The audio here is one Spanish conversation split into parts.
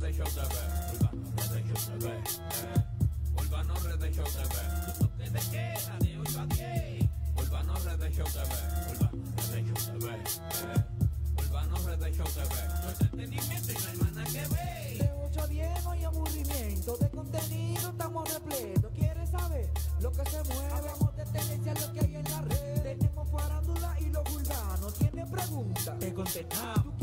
Red Show TV, Urbano Red Show TV, eh. Urbano Red Show TV, tu toque de queda de 8 a 10. Urbano Red Show TV, Urbano Red Show TV, eh. Urbano Red Show TV, tu entretenimiento y no hay más nada que ver. De 8 a 10 no hay aburrimiento, de contenido estamos repletos. ¿Quieres saber lo que se mueve? Hablamos de tendencia, lo que hay en la red. Tenemos farándula y los urbanos. ¿Tienes preguntas? Te contestamos.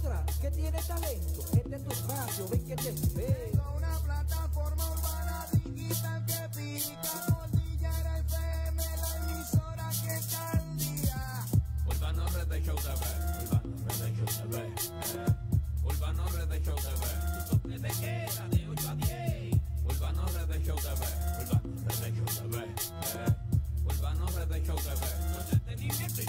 ¿Tú quieres mostrar que tienes talento? Este es tu espacio, ven que te espero. una plataforma urbana digital que pica Cordillera FM, la emisora que está al día. Urbano Red Show TV, Urbano Red Show TV, eh. Urbano Red Show TV, tu toque de queda de 8 a 10. Urbano Red Show TV, Urbano Red Show TV, eh. Urbano Red Show TV, entretenimiento y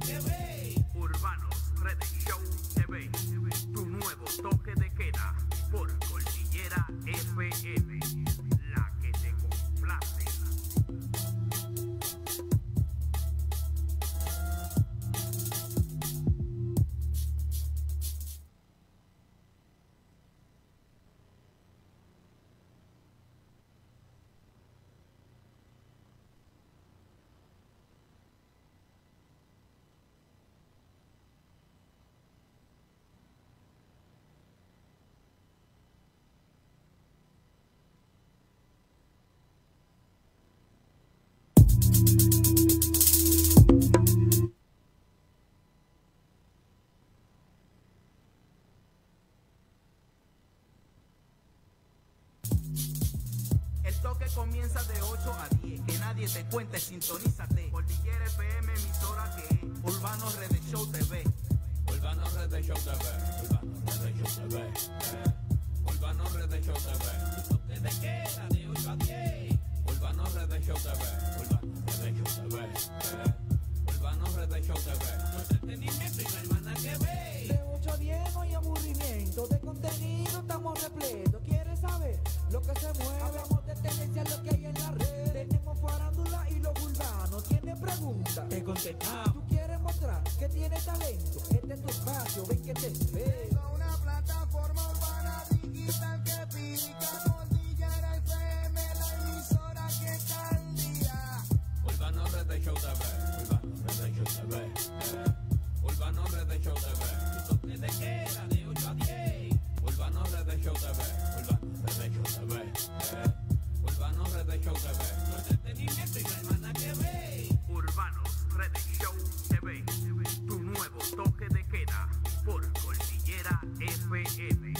que ver. Urbanos Red Show Tu nuevo toque de queda por Cordillera FM, la que te complace. Que nadie te cuente, sintonízate. Cordillera FM, emisora que es. Urbano Red Show TV. Urbano Red Show TV, Urbano Red Show TV, eh. Urbano Red Show TV, tu toque de queda de 8 a 10. Urbano Red Show TV, Urbano Red Show TV, eh. Urbano Red Show TV, entretenimiento y no hay más nada que ver. De 8 a 10 no hay aburrimiento, de contenido estamos repletos. ¿Quieres saber lo que se mueve? Hablamos de tendencia, lo que hay en la red. Tenemos farándula y los urbanos. ¿Tienes preguntas? Te contestamos. ¿Tú quieres mostrar que tienes talento? Este es tu espacio, ven que te espero. una plataforma urbana digital que pica Cordillera FM, la emisora que está al día. Urbano Red Show TV, Urbano Red Show TV. Urbano Red Show TV, tu toque de queda de 8 a 10. Urbano Red Show TV, Urbanos Show TV, tu nuevo toque de queda por Cordillera FM,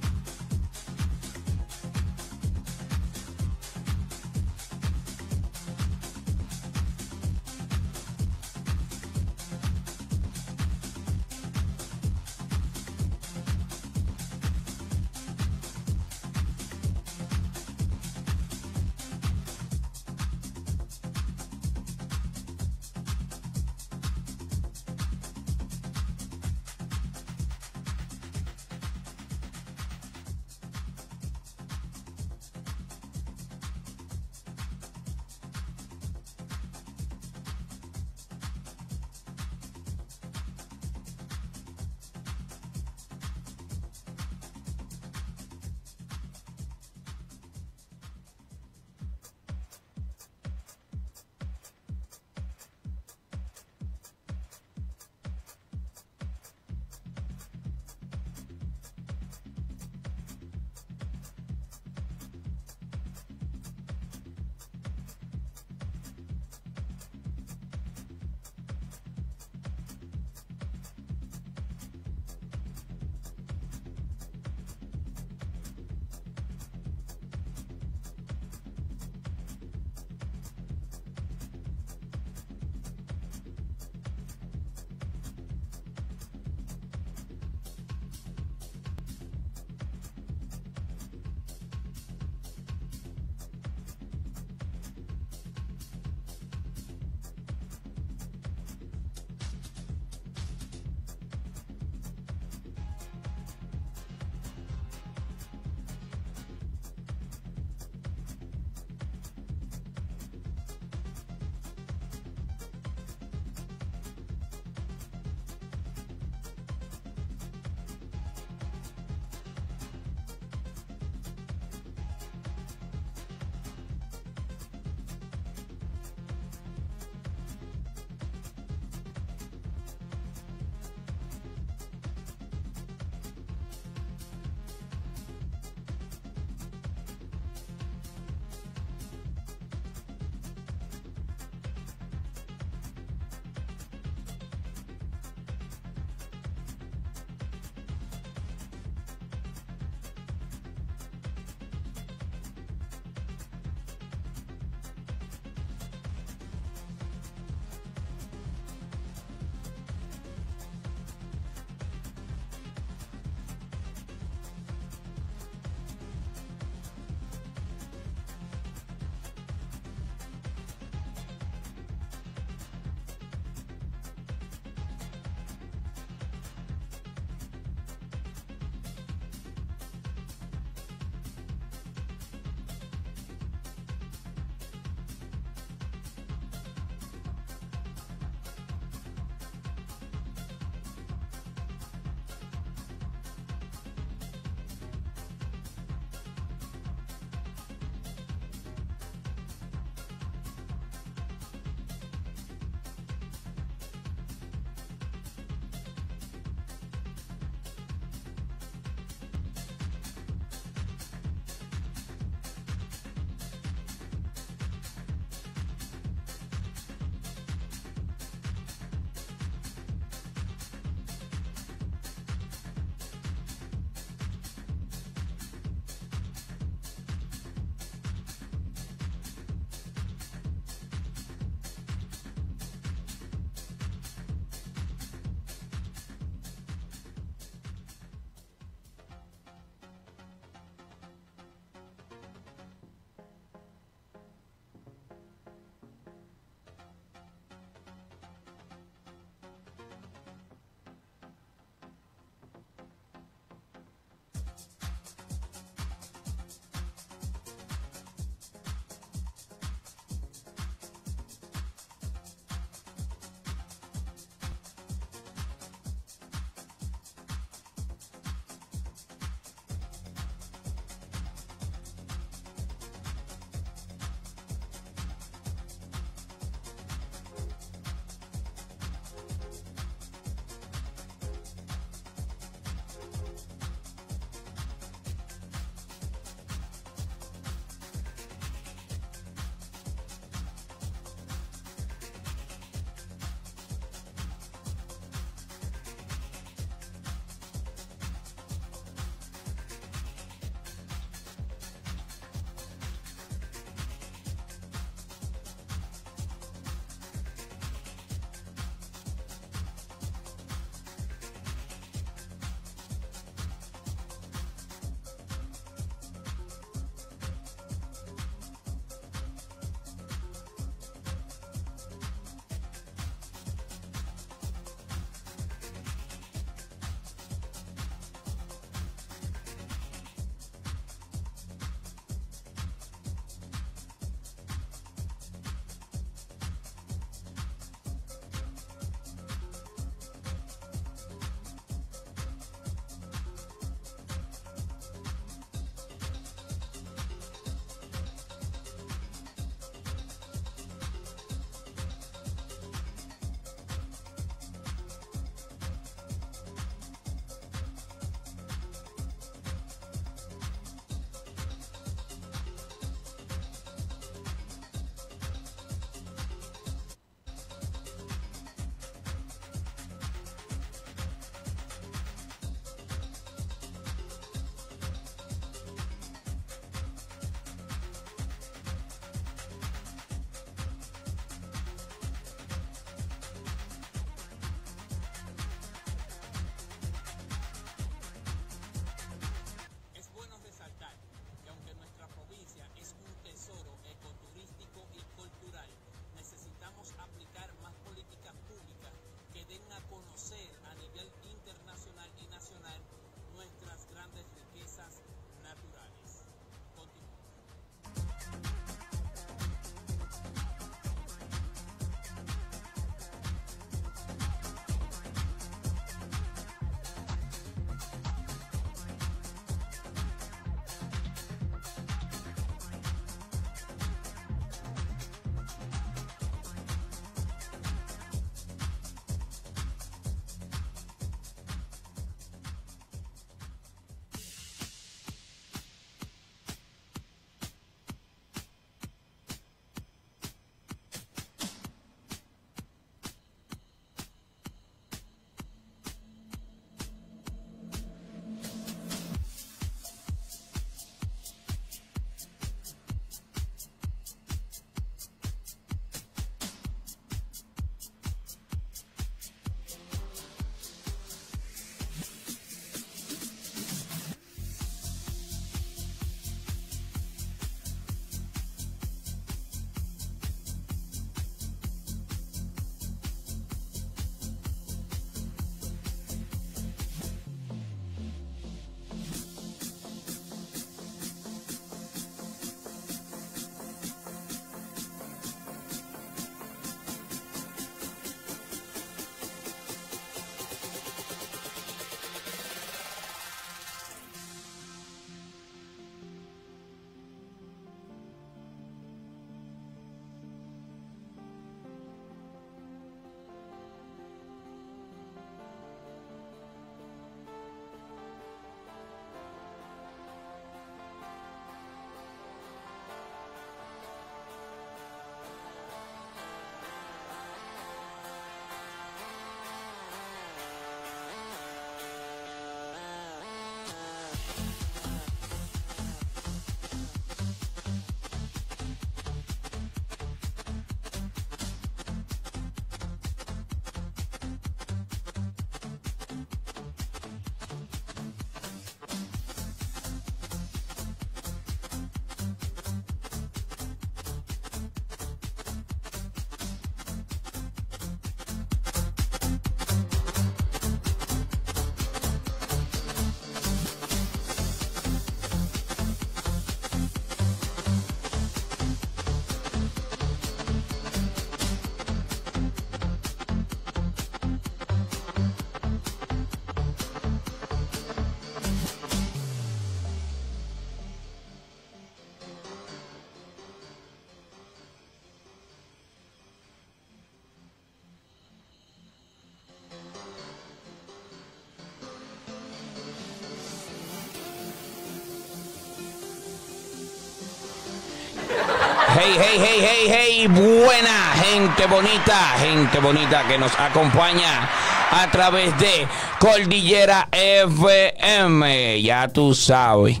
Hey, hey, hey, hey, hey, buena gente bonita, gente bonita que nos acompaña a través de Cordillera FM. Ya tú sabes.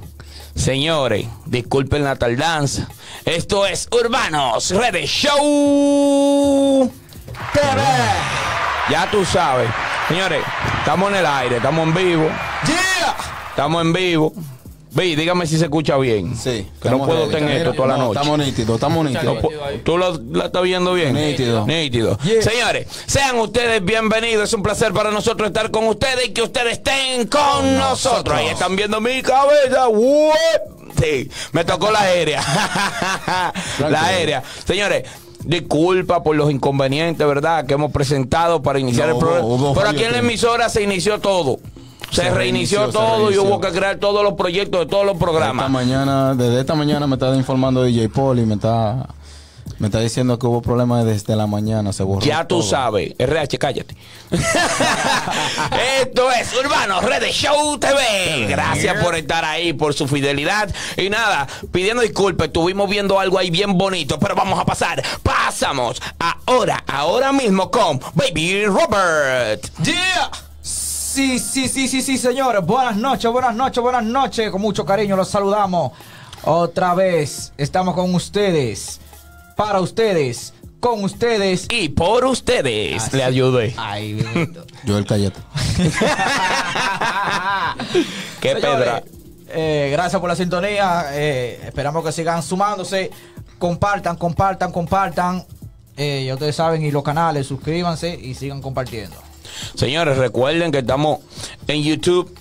Señores, disculpen la tardanza. Esto es Urbanos Redes Show TV. Ya tú sabes. Señores, estamos en el aire, estamos en vivo. Estamos en vivo. Vi, dígame si se escucha bien. Sí. Que no puedo tener esto toda la No, noche. Estamos nítidos, estamos nítidos. ¿Tú lo, la estás viendo bien? Nítido. Nítido. Señores, sean ustedes bienvenidos. Es un placer para nosotros estar con ustedes y que ustedes estén con nosotros. Ahí están viendo mi cabeza. Sí, me tocó la aérea. la aérea. Señores. Disculpa por los inconvenientes, ¿verdad? Que hemos presentado para iniciar No, el programa. hubo Pero aquí en la emisora se inició todo. Se, Se reinició, reinició, se todo y hubo que crear todos los proyectos de todos los Esta programas. mañana, desde esta mañana me está informando DJ Paul y me está, me está diciendo que hubo problemas desde la mañana, se borró Ya tú todo. sabes. RH, cállate. Esto es Urbano Redes Show TV. Gracias por estar ahí, por su fidelidad. Y nada, pidiendo disculpas, estuvimos viendo algo ahí bien bonito, pero vamos a pasar. Pasamos ahora, ahora mismo con Baby Robert. Yeah. Sí, sí, sí, sí, sí, señores. Buenas noches, buenas noches, buenas noches. Con mucho cariño los saludamos. Otra vez estamos con ustedes. Para ustedes. Con ustedes. Y por ustedes le ayudé. Ay. Yo el callete. Qué Señores, pedra. eh, gracias por la sintonía. eh, esperamos que sigan sumándose. Compartan, compartan, compartan. Eh, ya ustedes saben, y los canales, suscríbanse y sigan compartiendo. Señores, recuerden que estamos en YouTube.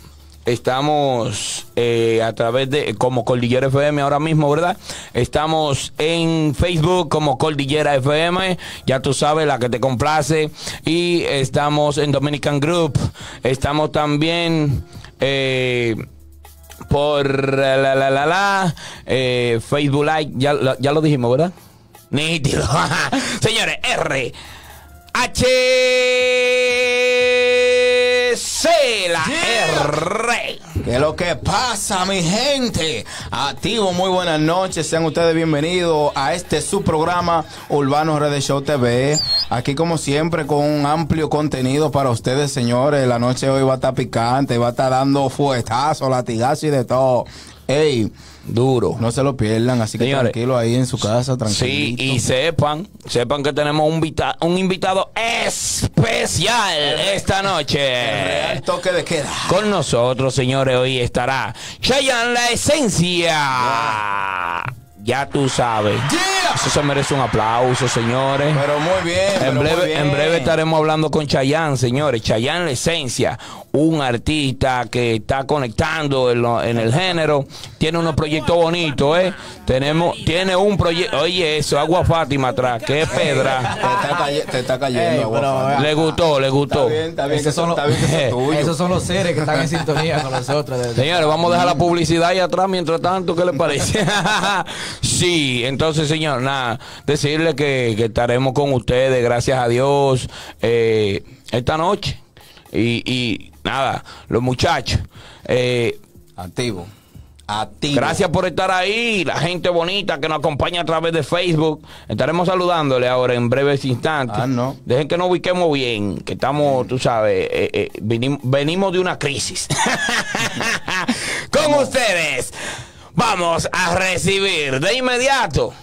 Estamos eh, a través de como Cordillera FM ahora mismo, ¿verdad? Estamos en Facebook como Cordillera FM, ya tú sabes la que te complace. Y estamos en Dominican Group. Estamos también eh, por la la la la, eh, Facebook Live, ya, ya lo dijimos, ¿verdad? Nítido. Señores, R. H C la R. ¿Qué es lo que pasa, mi gente? Activo, muy buenas noches. Sean ustedes bienvenidos a este su programa Urbano Redes Show TV. Aquí, como siempre, con un amplio contenido para ustedes, señores. La noche hoy va a estar picante, va a estar dando fuetazos, latigazos y de todo. Ey, Duro. no se lo pierdan, así que Señores. tranquilo ahí en su casa, Sí, tranquilo. y sepan, sepan que tenemos un, vita- un invitado especial esta noche. toque de queda. Con nosotros, señores, hoy estará Chayanne la esencia. Ya tú sabes. Eso se merece un aplauso, señores. Pero muy bien. En muy breve, bien. en breve estaremos hablando con Chayanne, señores. Chayanne La Esencia, un artista que está conectando en, lo- en el género. Tiene unos proyectos bonitos, ¿eh? Tenemos, tiene un proyecto. Oye, eso, Agua Fátima atrás, qué Te pedra. está, te está cayendo. Ey, agua pero, fácil. Le gustó, le Está gustó. bien, está bien, que Esos son eso- los- está bien que es. Esos son los seres que están en sintonía con nosotros. desde- Señores, vamos a dejar la publicidad ahí atrás mientras tanto, ¿qué le parece? sí, entonces, señor, nada, decirle que, que estaremos con ustedes, gracias a Dios, eh, esta noche. Y, y nada, los muchachos, eh, Activo. Activo. gracias por estar ahí, la gente bonita que nos acompaña a través de Facebook. Estaremos saludándole ahora en breves instantes. Ah, no. Dejen que nos ubiquemos bien, que estamos, tú sabes, eh, eh, venim- venimos de una crisis. Con ustedes vamos a recibir de inmediato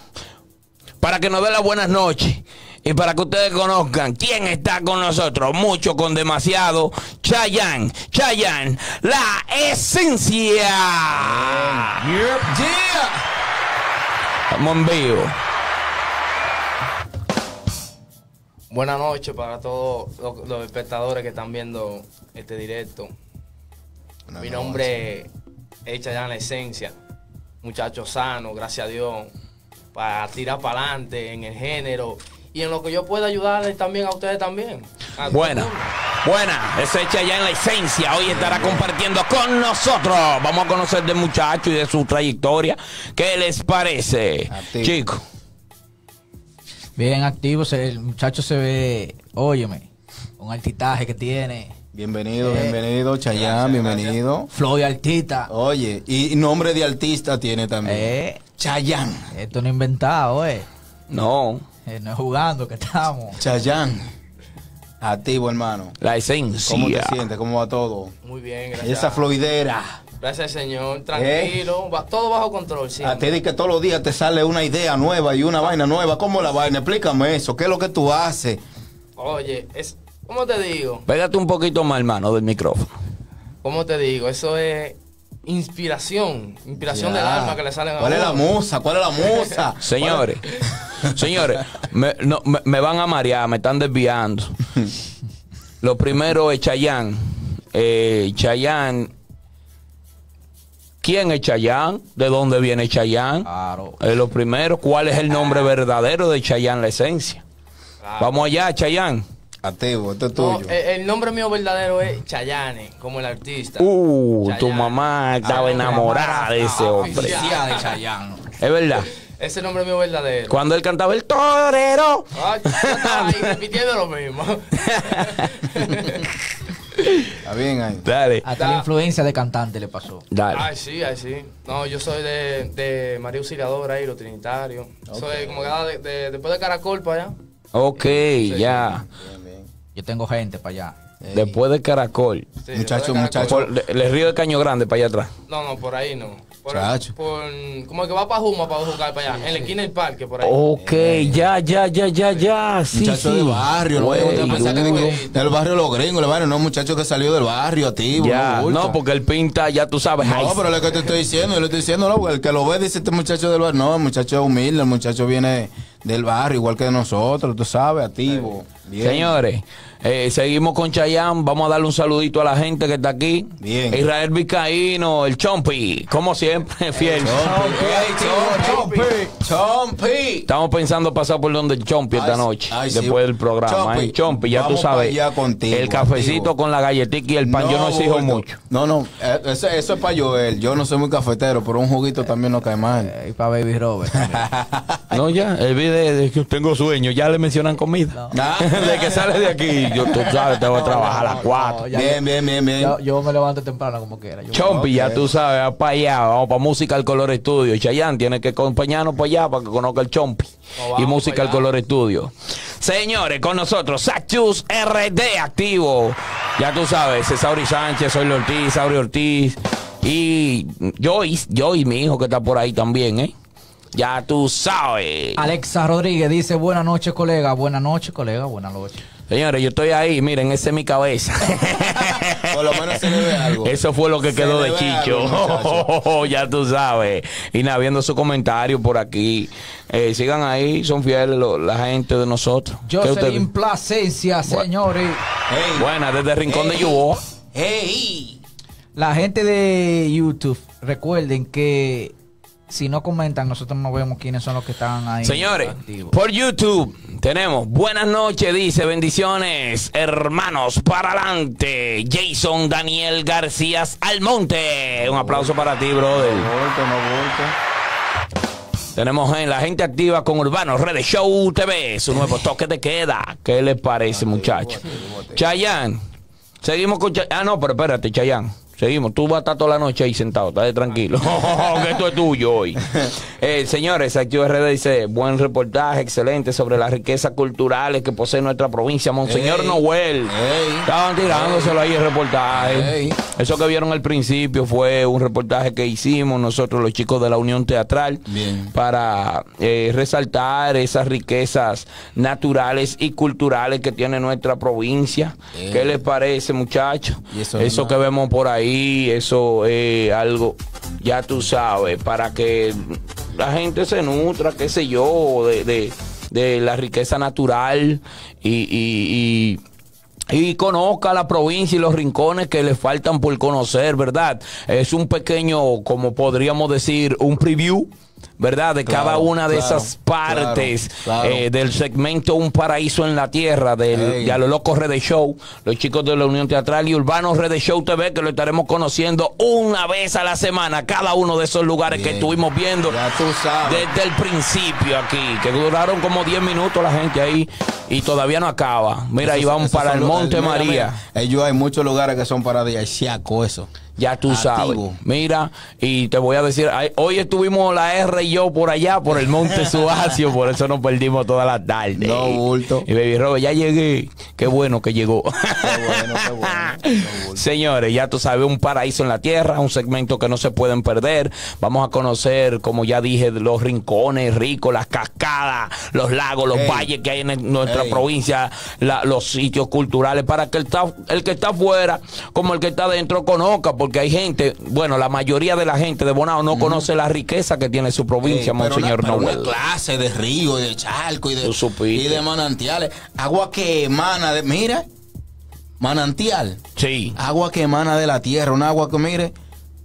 para que nos dé las buenas noches. Y para que ustedes conozcan quién está con nosotros, mucho con demasiado, Chayanne, Chayanne, la esencia. Estamos en vivo. Buenas noches para todos los, los espectadores que están viendo este directo. Mi nombre es Chayanne La Esencia, muchacho sano, gracias a Dios, para tirar para adelante en el género y en lo que yo pueda ayudarles también a ustedes también. A Buena, buena. Ese Chayanne en la esencia. Hoy estará compartiendo con nosotros. Vamos a conocer del muchacho y de su trayectoria. ¿Qué les parece, chicos? Bien activo, se- el muchacho se ve, óyeme, un altitaje que tiene, Bienvenido, Eh, bienvenido, Chayán, bienvenido. flow de altita. Oye, y nombre de artista tiene también. Eh, Chayán. esto no inventado, eh. No, Eh, no es jugando que estamos. Chayán. Activo, hermano. la esencia. ¿Cómo te sientes? ¿Cómo va todo? Muy bien, Y gracias. esa fluidera. Gracias, señor. Tranquilo. va- todo bajo control, sí. A ti di que todos los días te sale una idea nueva y una vaina nueva. ¿Cómo la vaina? Explícame eso. ¿Qué es lo que tú haces? Oye, es, ¿cómo te digo? Pégate un poquito más, hermano, del micrófono. ¿Cómo te digo? Eso es inspiración. Inspiración del alma que le salen a ¿Cuál es la musa? ¿Cuál es la musa? Señores, señores, me, no, me- me van a marear, me están desviando. Lo primero es Chayán. Eh, Chayán. ¿Quién es Chayán? ¿De dónde viene Chayán? Claro. Es lo primero. ¿Cuál es el nombre verdadero de Chayán, la esencia? Claro. Vamos allá, Chayán. Activo, esto es tuyo. eh, el nombre mío verdadero es Chayane, como el artista. Uh, tu mamá estaba Ah, enamorada de ese hombre. De Chayanne. Es verdad. Ese es el nombre mío verdadero. Cuando él cantaba el torero. Ahí repitiendo lo mismo. Está bien ahí. Dale, Hasta la influencia de cantante le pasó. dale. Ay, sí, ay, sí. No, yo soy de, de María Auxiliadora ahí, los Trinitarios. Soy como que da de, de- después de Caracol para allá. Ok, ya. Yo tengo gente para allá. Ey. Después de Caracol. Sí, Muchacho. Por, le, río de Caño Grande para allá atrás. No, no, por ahí no. Por, Chacho. por, como que va para Juma para jugar para allá. En la esquina del parque, por ahí. Ok, ya, ya, ya, ya, ya. Sí, muchacho sí. de barrio, no a pensar que digo, del barrio Los Gringos, el barrio, no, muchacho que salió del barrio, activo. Ya, no, porque él pinta, ya tú sabes. No, ay, pero lo que te estoy diciendo, yo le estoy diciendo, no, porque el que lo ve dice este muchacho del barrio. No, el muchacho es humilde, el muchacho viene del barrio, igual que de nosotros, tú sabes, activo. Bien. Señores, eh, seguimos con Chayán. Vamos a darle un saludito a la gente que está aquí. Bien. Israel Vizcaíno, el Chompi, como siempre, fiel. Chompi, Chompi, Chompi. Estamos pensando pasar por donde el Chompi esta noche, ay, sí. después del programa. Chompi, ¿eh? Chompi, ya tú sabes. pa' allá contigo, el cafecito con la galletita y el pan. Yo no exijo mucho. No, no, eh, eso, eso es para Joel. Yo no soy muy cafetero, pero un juguito también no cae mal. Eh, y para Baby Robert. No, ya, el video de que tengo sueño, ya le mencionan comida. De que sale de aquí, yo, tú sabes, tengo que trabajar a las cuatro. No, ya- Bien, bien, bien, bien. yo, yo me levanto temprano como quiera. Yo- Chompi, ya tú sabes, va para allá, vamos para Música al Color Estudio. Chayán tiene que acompañarnos para allá para que conozca el Chompi. Y Música al. Color Estudio. Señores, con nosotros, Sachus RD activo. Ya tú sabes, Cesauri Sánchez, soy Ortiz, Sauri Ortiz. Y Joyce, Joyce, mi hijo que está por ahí también, ¿eh? Ya tú sabes. Alexa Rodríguez dice, buenas noches, colega. Buenas noches, colega. Buenas noches. Señores, yo estoy ahí, miren, esa es mi cabeza. Por lo menos se le ve algo. Eso fue lo que Se quedó de Chicho. algo, ya tú sabes. Y nada, viendo su comentario por aquí. Eh, sigan ahí, son fieles lo- la gente de nosotros. ¿Qué Jocelyn ustedes? Plasencia, señores. Hey, Buena, desde Rincón de. Yuboa. hey. La gente de YouTube, recuerden que si no comentan, nosotros no vemos quiénes son los que están ahí. Señores, activos. por YouTube tenemos buenas noches, dice bendiciones, hermanos, para adelante. Jason Daniel García Almonte. Un aplauso para ti, brother. No vuelto, no vuelto. Tenemos en la gente activa con Urbano Redes Show TV, su nuevo toque de queda. ¿Qué les parece, muchachos? Chayanne, seguimos con Chayanne. Ah, no, pero espérate, Chayanne. Seguimos, tú vas a estar toda la noche ahí sentado, estate tranquilo, que esto es tuyo hoy. Eh, señores, Activo RD dice, buen reportaje, excelente sobre las riquezas culturales que posee nuestra provincia. Monseñor Ey, Noel, ey, estaban tirándoselo ahí el reportaje. Ey. Eso que vieron al principio fue un reportaje que hicimos nosotros los chicos de la Unión Teatral Bien. para eh, resaltar esas riquezas naturales y culturales que tiene nuestra provincia. ¿Qué les parece, muchachos? Eso Eso, es que vemos por ahí, eso es algo, ya tú sabes, para que la gente se nutra, qué sé yo, de, de- de la riqueza natural y- y- y y conozca la provincia y los rincones que le faltan por conocer, ¿verdad? Es un pequeño, como podríamos decir, un preview. ¿Verdad? De Claro, cada una de claro, esas partes claro, eh, del segmento Un Paraíso en la Tierra, del, Ey. de a lo loco Red Show, los chicos de la Unión Teatral y Urbano Red Show TV, que lo estaremos conociendo una vez a la semana, cada uno de esos lugares que estuvimos viendo Ya tú sabes. desde el principio aquí, que duraron como 10 minutos la gente ahí y todavía no acaba. Mira, ahí vamos para el Monte mira, María. mira, ellos hay muchos lugares que son paradisíacos, eso. Ya tú sabes. Mira, y te voy a decir, hoy estuvimos la R y yo por allá, por el Monte Suacio, por eso nos perdimos toda la tarde. No, bulto. Y Baby Robert, ya llegué. Qué bueno que llegó. Qué bueno, qué bueno. No. Señores, ya tú sabes, un paraíso en la tierra, un segmento que no se pueden perder. Vamos a conocer, como ya dije, los rincones ricos, las cascadas, los lagos, los Ey. valles que hay en nuestra Ey. provincia, la- los sitios culturales, para que el, ta- el que está afuera, como el que está adentro, conozca, porque hay gente, bueno, la mayoría de la gente de Bonao no conoce la riqueza que tiene su provincia, Eh, pero Monseñor una, pero una Noel. clase de río y de charco y de, y de manantiales. Agua que emana de. Mira, manantial. Sí. Agua que emana de la tierra. Un agua que, mire,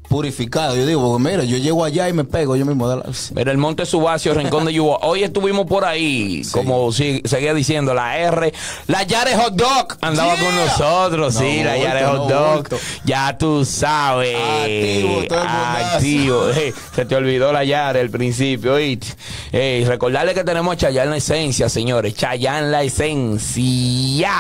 purificada. Yo digo, porque mira, yo llego allá y me pego yo mismo. de la- Mira, el Monte Subacio, Rincón de Yubo. Hoy estuvimos por ahí, como si- seguía diciendo, la R. La Yare Hot Dog andaba Yeah. con nosotros, No sí, la Yare Hot no Dog. bulto. Ya tú sabes. Activo, todo. Activo. Se te olvidó la Yare al principio, ¿oíste? Recordarle que tenemos a Chayanne la esencia, señores. Chayanne la esencia.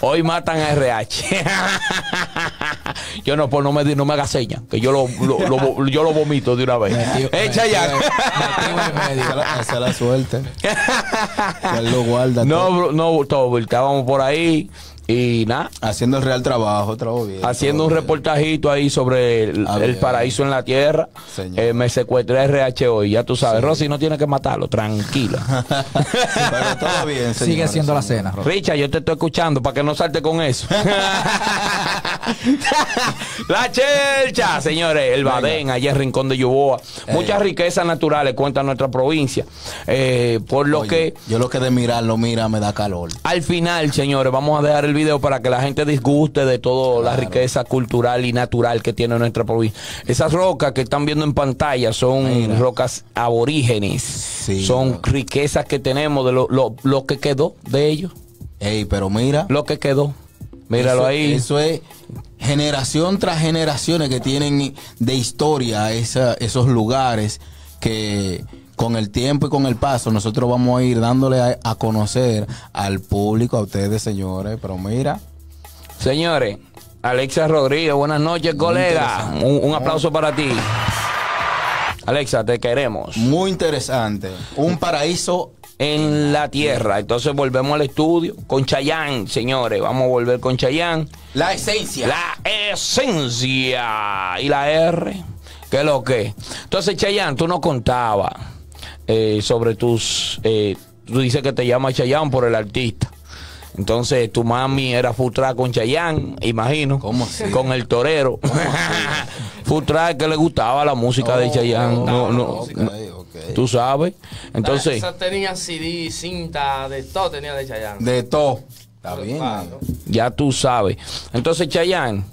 Hoy matan a RH. yo no, pues no me, no me haga señas, que yo lo, lo- lo- yo lo vomito de una vez. Eh, Chayanne. metido en medio. Esa es la- esa es la suerte. Él lo guarda. No, todo. bro, no, todo, estábamos por ahí y nada, Haciendo el real trabajo, trabajo bien. haciendo un bien. reportajito ahí sobre el, Ah, el paraíso en la tierra. Señor. Eh, me secuestré a RH hoy, ya tú sabes. Rosy no tiene que matarlo, tranquila. Pero todo bien, Sigue señores, haciendo la cena, Rosa. Richa, yo te estoy escuchando para que no salte con eso. la chelcha, señores, el Badén, allá en Rincón de Yuboa. Muchas riquezas naturales cuenta nuestra provincia. Eh, por lo Oye, que Yo lo que de mirarlo, mira, me da calor. Al final, señores, vamos a dejar el video para que la gente disguste de toda la riqueza cultural y natural que tiene nuestra provincia. Esas rocas que están viendo en pantalla son Mira. rocas aborígenes. Sí, son bro. riquezas que tenemos de lo, lo- lo que quedó de ellos. Ey, pero mira. Lo que quedó. Míralo eso, ahí. Eso es generación tras generaciones que tienen de historia esa- esos lugares que con el tiempo y con el paso nosotros vamos a ir dándole a, a conocer al público, a ustedes señores. Pero mira, Señores, Alexa Rodríguez, buenas noches, colega. Un, un aplauso para ti. Alexa, te queremos. muy interesante. Un paraíso En la tierra. Entonces volvemos al estudio con Chayán, señores. Vamos a volver con Chayán. la esencia. La esencia. Y la R. ¿Qué es lo que? Entonces, Chayán, tú nos contabas eh, sobre tus. eh, tú dices que te llamas Chayán por el artista. Entonces, tu mami era Futra con Chayán, imagino. ¿Cómo así? Con el torero. Futra que le gustaba la música de Chayán. No, no, no. Tú sabes. Entonces. Esa tenía CD, cinta, de todo tenía de Chayanne. De todo. Está Pero bien. claro. Ya tú sabes. Entonces, Chayanne,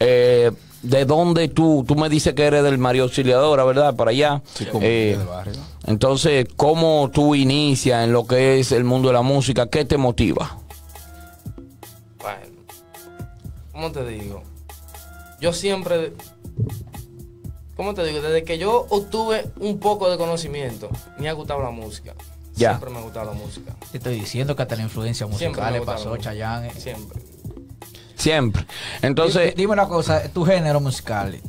eh, ¿de dónde tú? Tú me dices que eres del Mario Auxiliadora, ¿verdad? Para allá. Sí, como Eh, del barrio. Entonces, ¿cómo tú inicias en lo que es el mundo de la música? ¿Qué te motiva? Bueno, ¿cómo te digo? Yo siempre, ¿cómo te digo? Desde que yo obtuve un poco de conocimiento, me ha gustado la música. Ya. Siempre me ha gustado la música. Te estoy diciendo que hasta la influencia Siempre musical me le pasó música. Chayanne. Siempre. Siempre. Entonces, Di- dime una cosa, tu género musical.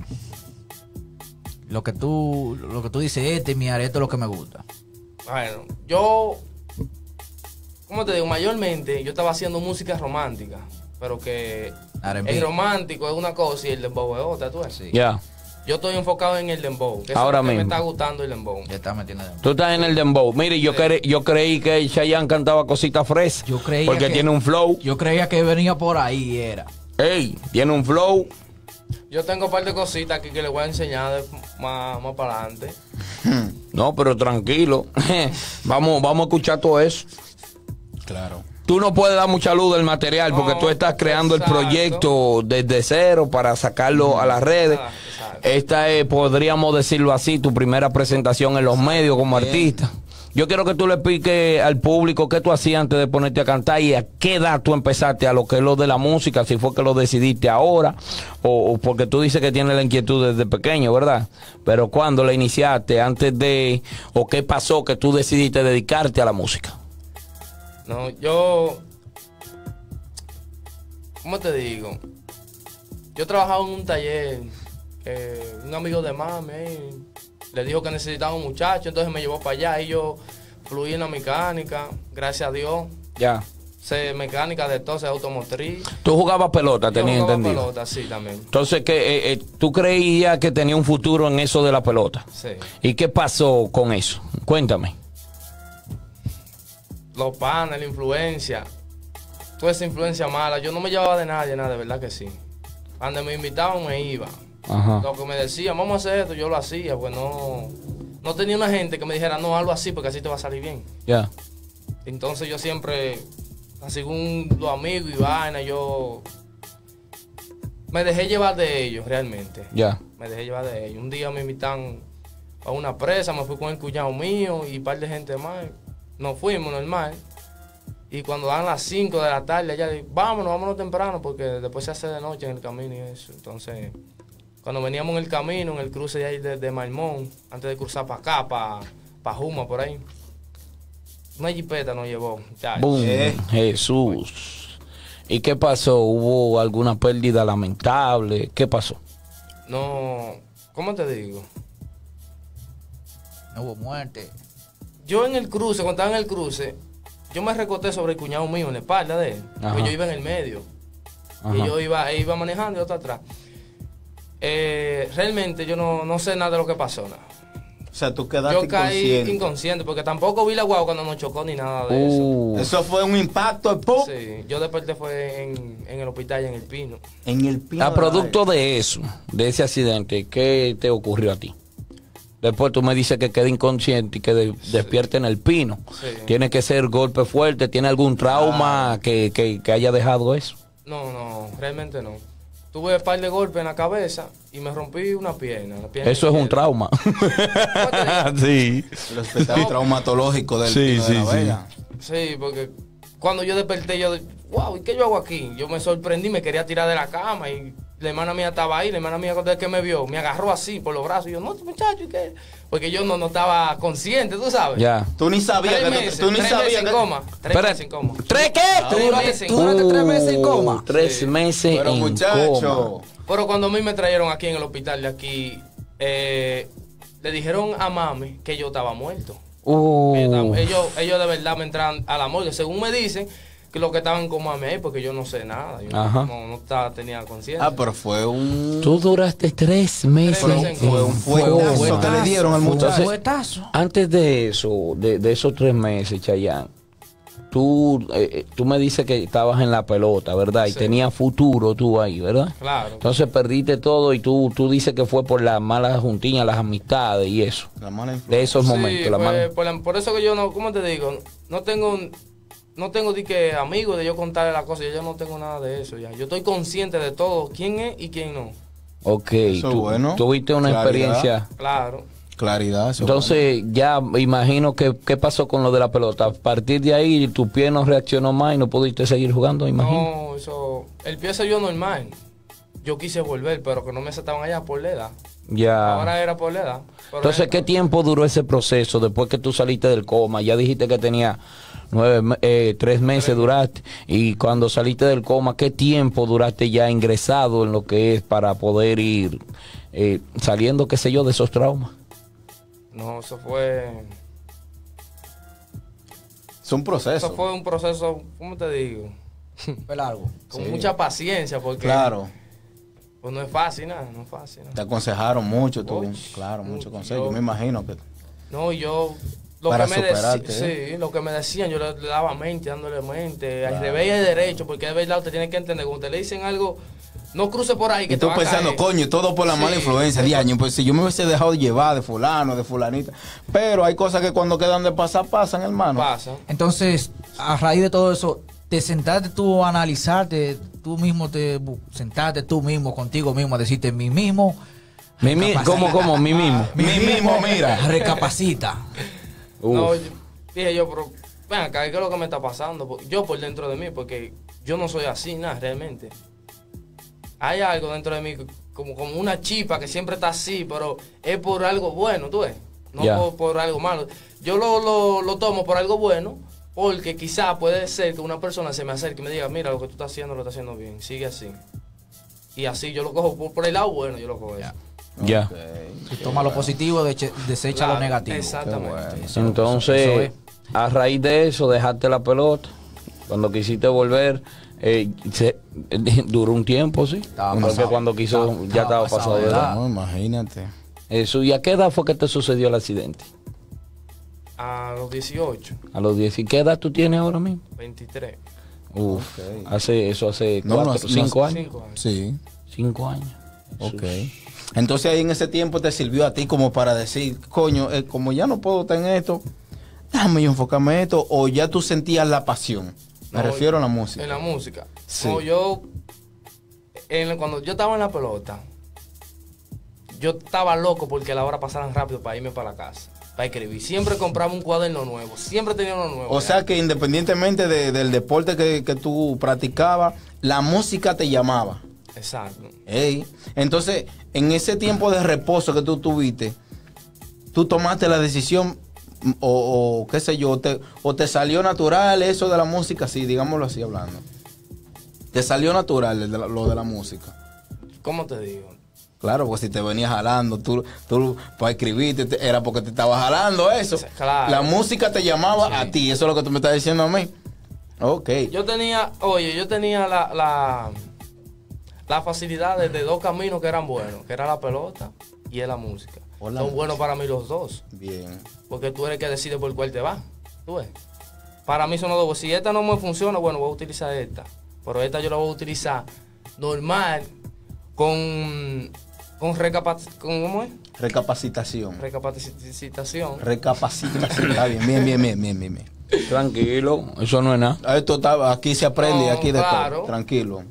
Lo que tú, lo que tú dices, este, mi esto es lo que me gusta. Bueno, yo, ¿cómo te digo? Mayormente yo estaba haciendo música romántica, pero que R&B. el romántico es una cosa y el dembow es otra, tú ves. Sí. ya. Yo estoy enfocado en el dembow, que eso Ahora es lo que mismo. me está gustando el dembow. Ya está metiendo de- Tú estás en el dembow. Mire, yo, cre- yo creí que Chayanne cantaba cositas frescas. Yo creía Porque que- tiene un flow. Yo creía que venía por ahí, era. Ey, tiene un flow. Yo tengo un par de cositas aquí que les voy a enseñar más, más para adelante. No, pero tranquilo. vamos, vamos a escuchar todo eso. Claro. Tú no puedes dar mucha luz del material porque tú estás creando exacto. el proyecto desde cero para sacarlo a las redes. Exacto. Esta es, podríamos decirlo así, tu primera presentación en los medios como artista. Yo quiero que tú le expliques al público qué tú hacías antes de ponerte a cantar y a qué edad tú empezaste a lo que es lo de la música, si fue que lo decidiste ahora o, porque tú dices que tienes la inquietud desde pequeño, ¿verdad? Pero ¿cuándo la iniciaste? ¿Antes de... o qué pasó que tú decidiste dedicarte a la música? No, yo. ¿Cómo te digo? Yo trabajaba en un taller un amigo de mami le dijo que necesitaba un muchacho, entonces me llevó para allá y yo fluí en la mecánica, gracias a Dios. Ya. Sé mecánica de todo, sé automotriz. Tú jugabas pelota, tenía entendido. pelota, sí, también. Entonces, que eh, eh, tú creías que tenía un futuro en eso de la pelota. Sí. ¿Y qué pasó con eso? Cuéntame. Los panes, la influencia. Toda esa influencia mala. Yo no me llevaba de nadie, nada, de verdad que sí. Cuando me invitaban, me iba. Ajá. Lo que me decían, vamos a hacer esto, yo lo hacía, pues no. No tenía una gente que me dijera, no, hazlo así porque así te va a salir bien. Ya. Entonces yo siempre, según los amigos y vaina, yo me dejé llevar de ellos realmente. Ya. Me dejé llevar de ellos. Un día me invitan a una presa, me fui con el cuñado mío y un par de gente más. Nos fuimos normal. Y cuando dan las 5 de la tarde, ella dice, vámonos, vámonos temprano, porque después se hace de noche en el camino y eso. Entonces, cuando veníamos en el camino, en el cruce de ahí de, de Maimón, antes de cruzar para acá, para pa Juma, por ahí, una jipeta nos llevó. Boom. Eh. Jesús. ¿Y qué pasó? ¿Hubo alguna pérdida lamentable? ¿Qué pasó? No, ¿cómo te digo? No hubo muerte. Yo en el cruce, cuando estaba en el cruce, yo me recoté sobre el cuñado mío en la espalda de él. Pues yo iba en el medio. Ajá. Y yo iba, él iba manejando y yo estaba atrás. Eh, realmente yo no, no sé nada de lo que pasó. nada. O sea, tú quedaste Yo caí inconsciente. inconsciente porque tampoco vi la guagua cuando nos chocó ni nada de eso. Uh, Eso fue un impacto ¡pum! Sí, yo desperté fue en, en el hospital y en el Pino. en el pino. a producto de eso, de ese accidente, ¿qué te ocurrió a ti? Después tú me dices que queda inconsciente y que de- despierta en el pino. Sí. Tiene que ser golpe fuerte, ¿tiene algún trauma que, que- que haya dejado eso? No, no, realmente no. Tuve un par de golpes en la cabeza y me rompí una pierna. la pierna Eso es un trauma. sí. El hospital No. traumatológico del Sí, de sí, la sí. Vega. Sí, porque cuando yo desperté, yo, wow, ¿y qué yo hago aquí? Yo me sorprendí, me quería tirar de la cama y la hermana mía estaba ahí, la hermana mía cuando es que me vio, me agarró así por los brazos y yo, no, este muchacho, ¿y qué? Porque yo no, no estaba consciente, tú sabes. Ya. Tú ni sabías Tres que meses, tú ni tres sabías meses en que- coma. Tres Espera, meses en coma. ¿Tres qué? Tres meses en ¿Tú duraste coma. tres meses en coma? Uh, Tres Sí. meses Pero en muchacho, coma. Pero cuando a mí me trajeron aquí en el hospital de aquí, eh, le dijeron a mami que yo estaba muerto. Uh, ellos, ellos de verdad me entraron a la morgue. Según me dicen, que lo que estaban con mami ahí, porque yo no sé nada. Yo Ajá. no, no estaba, tenía conciencia. ah, pero fue un Tú duraste tres meses. fue un fuetazo coma. que le dieron al un muchacho. fuetazo. Antes de eso, de, de esos tres meses, Chayán, tú, eh, tú me dices que estabas en la pelota, ¿verdad? Y Sí. tenías futuro tú ahí, ¿verdad? Claro. Entonces perdiste todo y tú, tú dices que fue por las malas juntinas, las amistades y eso. La mala influencia. De esos Sí, momentos, la pues, mala- por, la- por eso que yo no, ¿cómo te digo? No tengo, no tengo de que amigos de yo contarle las cosas, yo no tengo nada de eso ya. Yo estoy consciente de todo, quién es y quién no. Ok, Eso tú, bueno. tuviste una Claridad. experiencia. Claro. Claridad. eso Entonces, ya me imagino que qué pasó con lo de la pelota. A partir de ahí, tu pie no reaccionó más y no pudiste seguir jugando, imagino. No, eso, el pie se vio normal. Yo quise volver, pero que no me aceptaban allá por la edad. Ya. Ahora era por la edad. Entonces, ¿qué tiempo duró ese proceso después que tú saliste del coma? Ya dijiste que tenía nueve, eh, tres meses duraste. Y cuando saliste del coma, ¿qué tiempo duraste ya ingresado en lo que es para poder ir eh, saliendo, qué sé yo, de esos traumas? No, eso fue, Es un proceso. eso fue un proceso, ¿cómo te digo? Fue largo. Con Sí. mucha paciencia, porque Claro. pues no es fácil nada, no es fácil. nada. Te aconsejaron mucho, tú. Uy, claro, mucho consejo. Yo- me imagino que. No, yo lo Para que me superarte, decían, ¿eh? sí, lo que me decían, yo le, le daba mente, dándole mente, al Claro. revés y al derecho, porque de verdad usted tiene que entender, cuando te le dicen algo, no cruce por ahí que Y tú pensando, caer. coño, todo por la Sí, mala influencia de eso- año. Pues si yo me hubiese dejado llevar de fulano, de fulanita. Pero hay cosas que cuando quedan de pasar, pasan, hermano. Pasa. Entonces, a raíz de todo eso, te sentaste tú a analizarte, tú mismo te sentaste tú mismo contigo mismo a decirte mí mismo. Mi mi- ¿Cómo, cómo? Mi mismo. Mi mismo, mira. Recapacita. No, Uf. yo- dije yo, pero ven acá, ¿qué es lo que me está pasando? Yo por dentro de mí, porque yo no soy así, nada, realmente. Hay algo dentro de mí, como, como una chipa que siempre está así, pero es por algo bueno, tú ves. No por, por algo malo. Yo lo, lo, lo tomo por algo bueno, porque quizá puede ser que una persona se me acerque y me diga, mira, lo que tú estás haciendo lo estás haciendo bien, sigue así. Y así yo lo cojo por, por el lado bueno, yo lo cojo. eso. Ya. Si toma lo positivo, desecha lo Claro, negativo. Exactamente. Eso Entonces, es. a raíz de eso, dejaste la pelota. Cuando quisiste volver, eh, se- duró un tiempo, sí. Estaba Porque pasado. cuando quiso, Estaba- ya estaba estaba pasado de edad. No, imagínate. Eso, ¿y a qué edad fue que te sucedió el accidente? A los 18, A los 10. ¿Y qué edad tú tienes ahora mismo? 23. Uf, Ok. hace eso hace No, no, cuatro, no, años. Cinco años. Sí. Cinco años. Ok. Entonces ahí en ese tiempo te sirvió a ti como para decir, coño, eh, como ya no puedo en esto, déjame yo enfocarme en esto, o ya tú sentías la pasión. Me No, refiero a la música. En la música. Sí. No, yo, en- cuando yo estaba en la pelota, yo estaba loco porque la hora pasaran rápido para irme para la casa, para escribir. Siempre compraba un cuaderno nuevo, siempre tenía uno nuevo. O sea que independientemente de- del deporte que, que tú practicabas, la música te llamaba. Exacto. Ey. Entonces, en ese tiempo de reposo que tú tuviste, tú tomaste la decisión, o, o qué sé yo, te, o te salió natural eso de la música, sí, digámoslo así hablando. Te salió natural de la- lo de la música. ¿Cómo te digo? Claro, pues si te venías jalando, tú, tú para escribirte, te- era porque te estabas jalando eso. Claro. La música te llamaba Sí. a ti, eso es lo que tú me estás diciendo a mí. Ok. Yo tenía, oye, yo tenía la, la, la facilidad de, dos caminos que eran buenos, que era la pelota y es la música. Son música. buenos para mí los dos. Bien. Porque tú eres el que decide por cuál te va. ¿Tú ves? Para mí son los dos. Si esta no me funciona, bueno, voy a utilizar esta. Pero esta yo la voy a utilizar normal, con, con, recapac- con ¿cómo es? Recapacitación. recapacitación. Recapacitación. Está bien, bien, bien, bien, bien, bien. bien. Tranquilo, eso no es nada. Esto está, aquí se aprende, No, aquí de claro. todo. Tranquilo.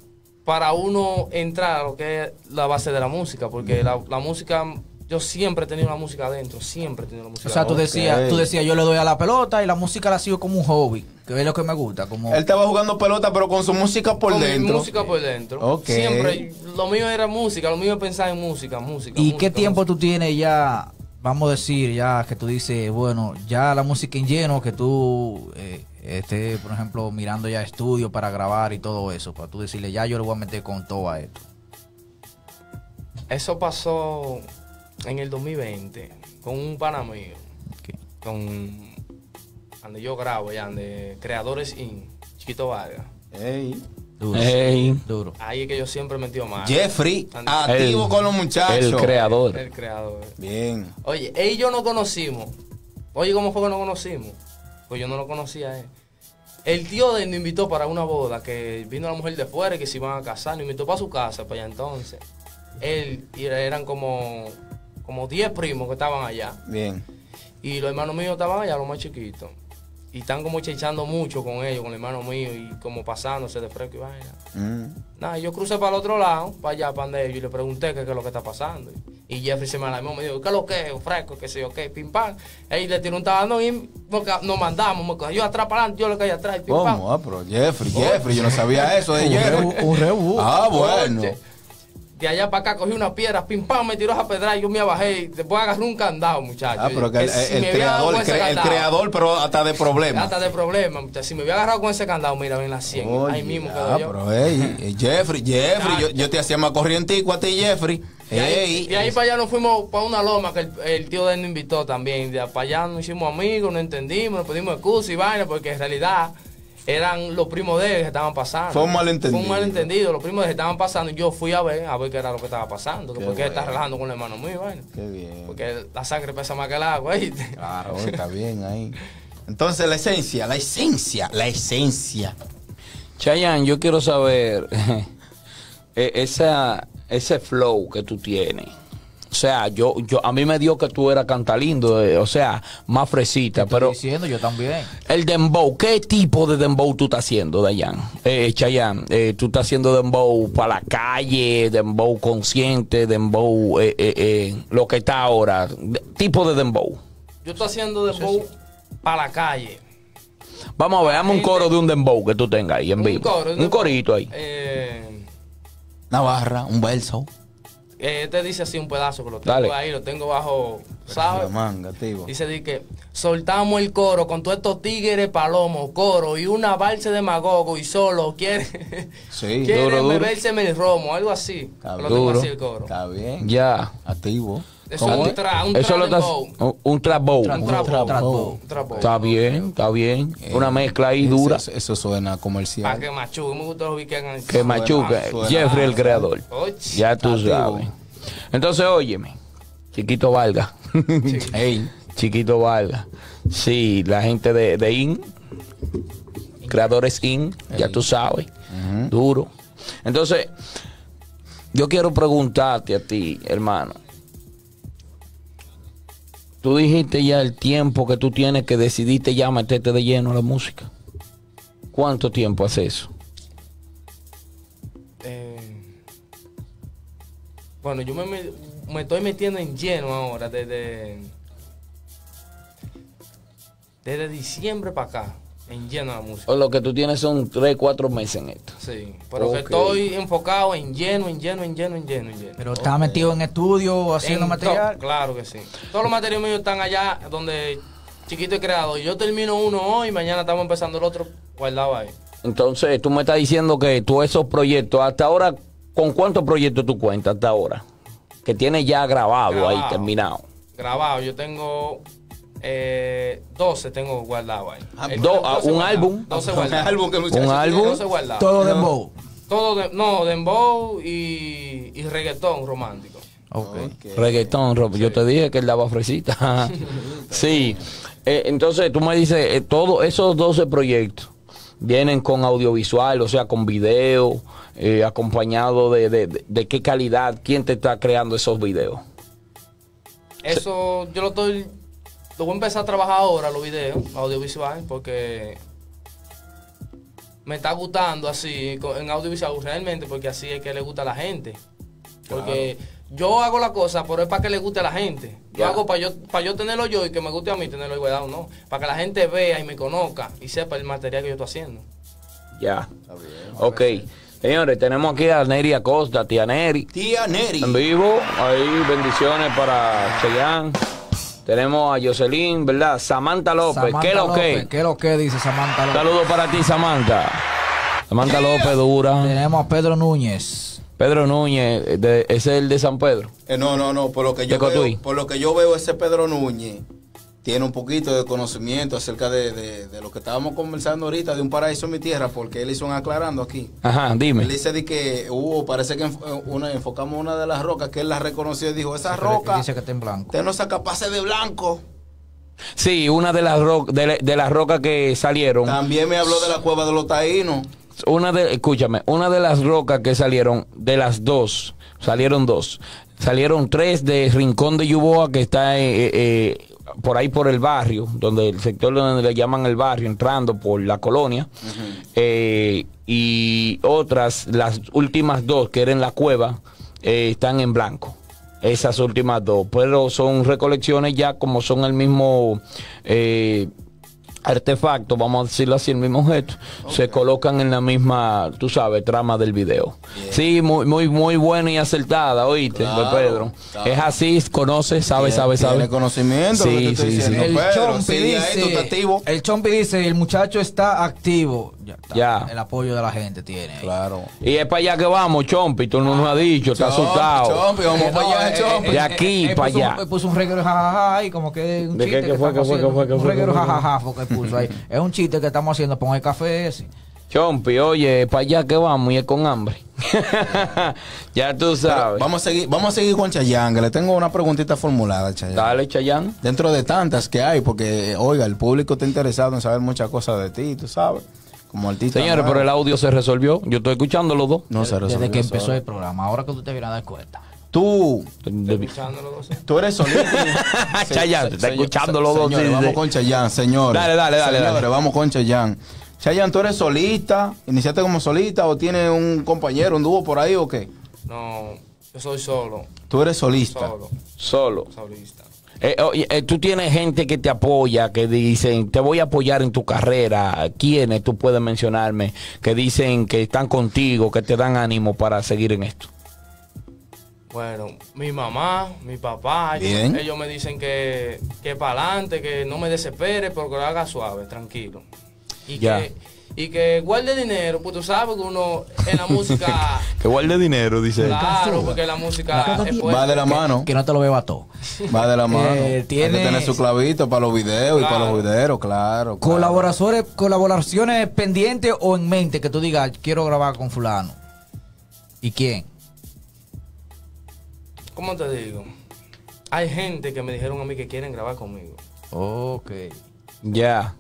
Para uno entrar a lo que es la base de la música, porque la, la música, yo siempre he tenido la música adentro, siempre he tenido la música O sea, tú decías, tú decías, yo le doy a la pelota y la música la sigo como un hobby, que es lo que me gusta. Como... Él estaba jugando pelota, pero con su música por Con dentro. música por dentro. Ok. Siempre, lo mío era música, lo mío es pensar en música, música. ¿Y música, qué tiempo música. tú tienes ya, vamos a decir, ya que tú dices, bueno, ya la música en lleno, que tú eh, estés, por ejemplo, mirando ya estudios para grabar y todo eso, para tú decirle, ya yo le voy a meter con todo a esto? Eso pasó en el 2020 con un pana mío, con donde yo grabo ya, de Creadores In, Chiquito Vargas. Ey. Duro. Ey. Duro. Ahí es que yo siempre he metido más. Jeffrey, activo El- con los muchachos. El creador. El creador. Bien. Oye, él y yo no conocimos. Oye, ¿cómo fue que nos conocimos? Pues yo no lo conocía él. El tío de él nos invitó para una boda, que vino la mujer de fuera y que se iban a casar, nos invitó para su casa, para allá entonces. Él, y eran como, como 10 primos que estaban allá. Bien. Y los hermanos míos estaban allá, los más chiquitos. Y están como chechando mucho con ellos, con el hermano mío, y como pasándose de fresco y vaina. Mm. Nada, yo crucé para el otro lado, para allá, para donde ellos, y le pregunté qué, qué es lo que está pasando. Y Jeffrey se me alarmó, me dijo, ¿qué es lo que es? Fresco, qué sé yo, qué, pim pam. Él le tiró un tabano y nos, mandamos, me cogió atrás para adelante, yo le caí atrás, pim pam. ¿Cómo? Ah, pero Jeffrey, Jeffrey, yo no sabía eso de Un Jeffrey. rebu- un rebu. Ah, bueno. Oye, De allá para acá cogí una piedra, pim pam, me tiró esa pedra y yo me bajé y después agarré un candado, muchachos. Ah, pero que el, si el dado creador, el, el creador, pero hasta de problemas. Hasta de problema, muchachos. Si me hubiera agarrado con ese candado, mira, ven la 100. Oye, ahí mismo ah, quedo yo. pero ey, eh, Jeffrey, Jeffrey, yo, yo te hacía más corrientico a ti, Jeffrey. De ahí, de ahí para allá nos fuimos para una loma que el, el tío de él nos invitó también. De para allá nos hicimos amigos, nos entendimos, nos pedimos excusas y vaina, porque en realidad eran los primos de él que estaban pasando. Fue un malentendido. Fue un malentendido, los primos de él estaban pasando yo fui a ver, a ver qué era lo que estaba pasando, que Qué por qué él está bueno. relajando con el hermano mío, vaina. Qué bien. Porque la sangre pesa más que el agua, ¿viste? Claro, está bien ahí. Entonces, la esencia, la esencia, la esencia. Chayanne, yo quiero saber eh, esa, ese flow que tú tienes. O sea, yo, yo, a mí me dio que tú eras cantalindo, eh, o sea, más fresita, pero Estoy diciendo yo también. el dembow, ¿qué tipo de dembow tú estás haciendo, Dayan? Eh, Chayanne, eh, tú estás haciendo dembow para la calle, dembow consciente, dembow, eh, eh, eh, lo que está ahora, de- tipo de dembow. Yo estoy haciendo de bow para la calle. Vamos a ver, dame un coro de un dembow que tú tengas ahí en Un vivo. coro, un corito ahí. Eh, Una barra, un verso. Eh, Este dice así un pedazo que lo tengo Dale. ahí, lo tengo bajo La ¿sabes? manga, activo. Dice di que soltamos el coro con todos estos tigres palomos, coro y una balsa de magogo y solo quiere, Sí, quiere duro, duro. beberse el romo, algo así. Está Lo tengo duro. así el coro. Está bien. Ya. Activo. Eso ¿Cómo es un tra, un Eso lo estás. Un. Está bien, está bien. Una mezcla ahí dura. Eso, eso suena Para comercial. que machuque, me gusta los que hagan Que machuca. suena- Jeffrey, el creador. Ya tú sabes. Entonces, óyeme. Chiquito Valga. Ey, Chiquito Valga. Sí, la gente de, de IN. Creadores IN. Ya tú sabes. Duro. Entonces, yo quiero preguntarte a ti, hermano. Tú dijiste ya el tiempo que tú tienes que decidiste ya meterte de lleno a la música. ¿Cuánto tiempo hace eso? Eh, bueno, yo me, me- estoy metiendo en lleno ahora desde desde diciembre para acá, en lleno la música. O lo que tú tienes son 3, 4 meses en esto. Sí, pero que estoy enfocado en lleno, en lleno, en lleno, en lleno, en lleno. Pero está metido en estudio haciendo En material. claro que sí. Todos los materiales míos están allá donde chiquito he creado. Yo termino uno hoy, mañana estamos empezando el otro guardado ahí. Entonces, tú me estás diciendo que tú esos proyectos, hasta ahora, ¿con cuántos proyectos tú cuentas hasta ahora? Que tienes ya grabado, ahí, Grabado. terminado. Grabado, yo tengo eh, 12 tengo guardado ahí. Ah, El- do- 12 ah, un guardado, álbum. 12 un álbum que el muchacho Un tiene. álbum. 12 guardados. Todo dembow. Todo de, no, dembow y, y reggaetón romántico. Ok. Ok. Reggaetón, Rob, yo te dije que él daba fresita. sí. Eh, entonces, tú me dices, eh, todos esos 12 proyectos vienen con audiovisual, o sea, con video, eh, acompañado de, de- de- de qué calidad, quién te está creando esos videos. Eso yo lo estoy. Lo voy a empezar a trabajar ahora, los videos, audiovisual, porque me está gustando así, en audiovisual realmente, porque así es que le gusta a la gente. Porque yo hago la cosa, pero es para que le guste a la gente. Yo hago para yo, para yo tenerlo yo y que me guste a mí tenerlo igualdad, no. Para que la gente vea y me conozca y sepa el material que yo estoy haciendo. Ya. Ok. Señores, tenemos aquí a Neri Acosta, tía Neri. Tía Neri. En vivo, ahí bendiciones para Cheyenne. Tenemos a Jocelyn, ¿verdad? Samantha López, Samantha ¿qué lo López, que? ¿Qué lo que dice Samantha López? Saludos para ti, Samantha. Samantha López, dura. Tenemos a Pedro Núñez. Pedro Núñez, de- ese es el de San Pedro. Eh, no, no, no, por lo que yo veo, por lo que yo veo ese Pedro Núñez tiene un poquito de conocimiento acerca de, de- de lo que estábamos conversando ahorita de un paraíso en mi tierra, porque él hizo un aclarando aquí. Ajá, Él dime. dice de que hubo, parece que enf- una, enfocamos una de las rocas que él la reconoció y dijo, esa roca, Dice que está en blanco. usted no se capaz de blanco. Sí, una de las, ro- de, de las rocas que salieron. También me habló de la cueva de los taínos. Una de, escúchame, una de las rocas que salieron, de las dos, salieron dos. Salieron tres de Rincón de Yuboa, que está eh, eh, por ahí por el barrio, donde el sector donde le llaman el barrio, entrando por la colonia. Eh, y otras, las últimas dos, que eran la cueva, eh, están en blanco. Esas últimas dos, pero son recolecciones ya como son el mismo eh, artefacto, vamos a decirlo así, el mismo objeto, se colocan en la misma, tú sabes, trama del video. Sí, muy, muy, muy buena y acertada, oíste, Claro, Pedro. claro. Es así, conoce, sabe, sabe, sabe. Tiene conocimiento. lo que Sí, te estoy sí, sí. El Pedro. Chompi Sigue ahí, tú estás dice, activo. el Chompi dice, el muchacho está activo. Ya, está. Ya. El apoyo de la gente tiene. Claro. Y es para allá que vamos, Chompi, tú no nos has dicho, está Chompi, asustado. Chompi, vamos Eh, para allá, eh, Chompi. eh, De eh, aquí eh, pa' puso un- allá. Puso un reguero jajaja ahí, como que un ¿De qué, chiste qué fue, qué fue, qué haciendo. fue, Un fue, reguero fue? jajaja fue que puso ahí. Es un chiste que estamos haciendo, pon el café ese. Chompi, oye, para allá que vamos y es con hambre. ya tú Pero sabes. Vamos a seguir, vamos a seguir con Chayanne, que le tengo una preguntita formulada, Chayanne. Dale, Chayán. Dentro de tantas que hay, porque, oiga, el público está interesado en saber muchas cosas de ti, tú sabes. Como artista. Señores, pero el audio se resolvió. Yo estoy escuchando los dos. No se Desde resolvió que empezó el programa. Ahora que tú te vienes a dar cuenta. Tú, tú eres solista. Chayanne, te está escuchando los dos, Señores, vamos con Chayanne, señores. Dale, dale, dale, Señores, dale. vamos con Chayanne. Chayanne, ¿tú eres solista? ¿Iniciaste como solista o tienes un compañero, un dúo por ahí o qué? No, yo soy solo, Tú eres solista. solo, Solo. solista. Eh, eh, tú tienes gente que te apoya, que dicen, te voy a apoyar en tu carrera. ¿Quiénes tú puedes mencionarme? Que dicen que están contigo, que te dan ánimo para seguir en esto. Bueno, mi mamá, mi papá, ellos, ellos me dicen que, que para adelante, que no me desespere, pero que lo haga suave, tranquilo. Y Ya. que, y que guarde dinero, pues tú sabes que uno en la música, Que guarde dinero, dice. claro, porque la música es. Va de la mano. Que no te lo beba todo. Va de la mano. Eh, Hay tiene- que tener su clavito para los videos y para los videos, claro. claro. Colaboraciones, colaboraciones pendientes o en mente que tú digas, quiero grabar con fulano. ¿Y quién? ¿Cómo te digo? Hay gente que me dijeron a mí que quieren grabar conmigo. Ok. Ya.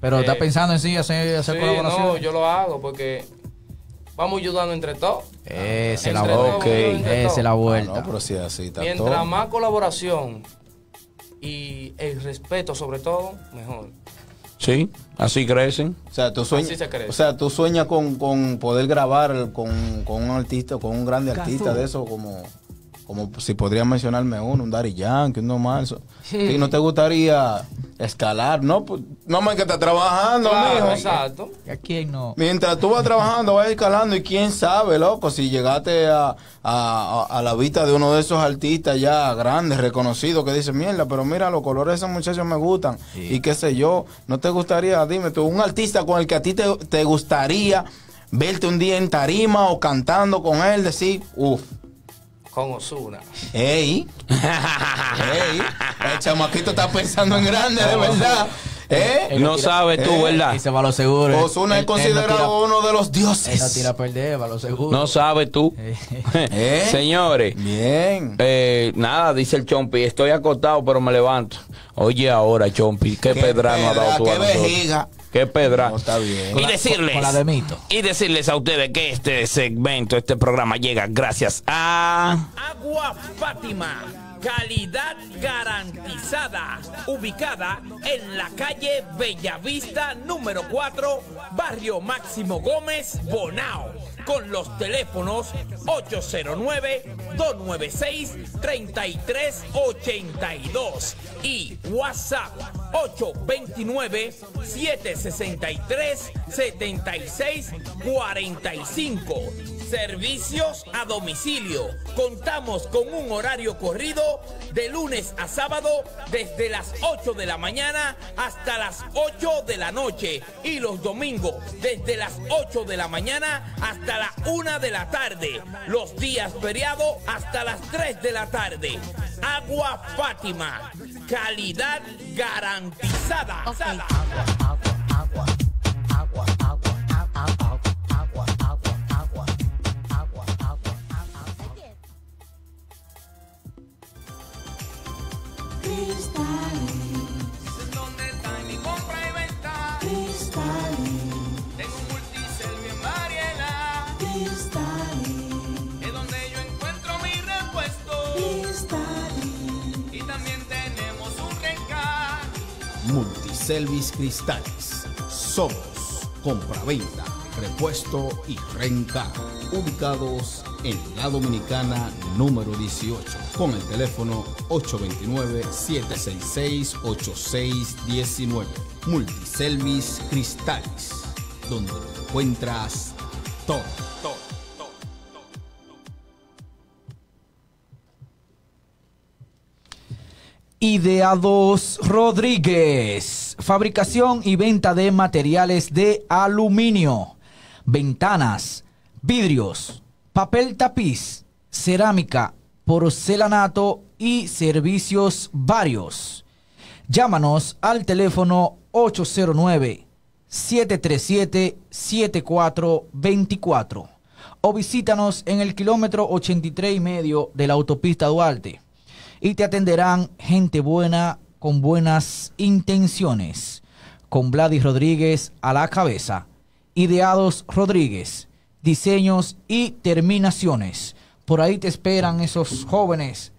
Pero Eh, ¿estás pensando en sí hacer, hacer Sí, colaboración? no, yo lo hago porque vamos ayudando entre todos. Esa es la Entre vuelta. todos, Ok. entre Esa es todos. la Ah, vuelta. no, pero si así, está Mientras todo. más colaboración y el respeto sobre todo, mejor. Sí, así crecen. O sea, tú Así sueñas, se crece. o sea, tú sueñas con, con poder grabar con, con un artista, con un grande artista de eso, como, como si podría mencionarme uno, un Daddy Yankee, un normal. so- ¿Y no te gustaría escalar? No, pues, no más que estás trabajando, Claro, mijo. exacto. ¿Y a quién no? Mientras tú vas trabajando, vas escalando y quién sabe, loco, si llegaste a, a- a- la vista de uno de esos artistas ya grandes, reconocidos, que dicen, mierda, pero mira, los colores de esos muchachos me gustan. Y qué sé yo, ¿no te gustaría, dime tú, un artista con el que a ti te, te gustaría verte un día en tarima o cantando con él, decir, uff, Con Osuna. ey, ey, el chamaquito está pensando en grande, de verdad. ¿Eh? No sabes tú, eh, ¿verdad? Va a lo seguro. Ozuna es no considerado tira- uno de los Él no dioses. tira a perder, va a lo seguro. No sabes tú. ¿Eh? Señores, Bien. eh, nada, dice el Chompi, estoy acostado pero me levanto. Oye ahora, Chompi, qué, Qué pedra nos ha dado pedra, tú qué a vejiga. Qué pedra. No, está bien. Y decirles, con la de mito. y decirles a ustedes que este segmento, este programa llega gracias a Agua Fátima, calidad garantizada, ubicada en la calle Bellavista número 4, barrio Máximo Gómez, Bonao, con los teléfonos 809-296-3382 y WhatsApp 829-763-7645. Servicios a domicilio. Contamos con un horario corrido de lunes a sábado desde las 8 de la mañana hasta las 8 de la noche y los domingos desde las 8 de la mañana hasta la 1 de la tarde. Los días feriados hasta las 3 de la tarde. Agua Fátima. Calidad garantizada. ¿Dónde está mi compra y venta? Tengo un multicel bien variedad. Es donde yo encuentro mi repuesto. Y también tenemos un rencar. Multiselvis Cristales. Somos compraventa, repuesto y renta. Ubicados en la Dominicana número 18. Con el teléfono 829-766-8619. Multiselvis Cristales. Donde lo encuentras todo. Ideados Rodríguez. Fabricación y venta de materiales de aluminio, ventanas, vidrios, papel tapiz, cerámica, porcelanato y servicios varios. Llámanos al teléfono 809-737-7424 o visítanos en el kilómetro 83 y medio de la autopista Duarte y te atenderán gente buena con buenas intenciones. Con Vladis Rodríguez a la cabeza. Ideados Rodríguez. Diseños y terminaciones. Por ahí te esperan esos jóvenes.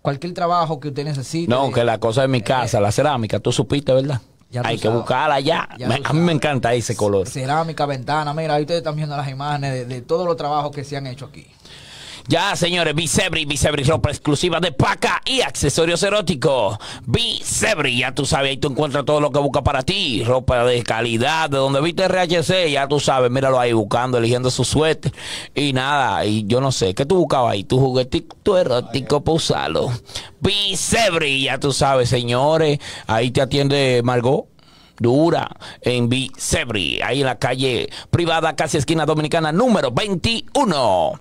Cualquier trabajo que usted necesite. No, que la cosa de mi casa, la cerámica, tú supiste, ¿verdad? Ya Hay que sabes. buscarla ya. Ya Me- a mí me encanta ese color. Cerámica, ventana. Mira, ahí ustedes están viendo las imágenes de, de todos los trabajos que se han hecho aquí. Ya, señores, Bisebri, Bisebri, ropa exclusiva de paca y accesorios eróticos. Bisebri, ya tú sabes, ahí tú encuentras todo lo que buscas para ti. Ropa de calidad, de donde viste RHC, ya tú sabes, míralo ahí buscando, eligiendo su suéter. Y nada, y yo no sé, ¿qué tú buscabas ahí? Tu juguetito erótico para usarlo. Bisebri, ya tú sabes, señores, ahí te atiende Margot dura en Bisebri, ahí en la calle privada, casi esquina dominicana, número 21.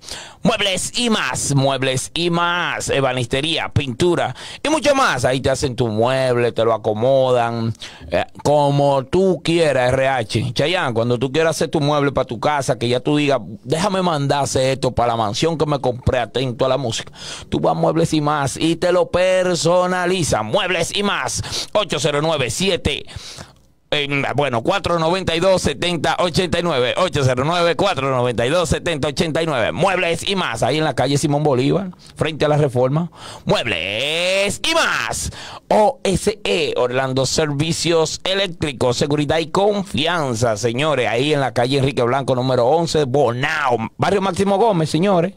Muebles y más, muebles y más, ebanistería, pintura y mucho más. Ahí te hacen tu mueble, te lo acomodan eh, como tú quieras, RH. Chayán, cuando tú quieras hacer tu mueble para tu casa, que ya tú digas, déjame mandarse esto para la mansión que me compré atento a la música. Tú vas a Muebles y más y te lo personalizan. Muebles y más, 8097 en, bueno, 492-7089, 809-492-7089, muebles y más, ahí en la calle Simón Bolívar, frente a la reforma, muebles y más, OSE, Orlando Servicios Eléctricos, Seguridad y Confianza, señores, ahí en la calle Enrique Blanco, número 11, Bonao, Barrio Máximo Gómez, señores.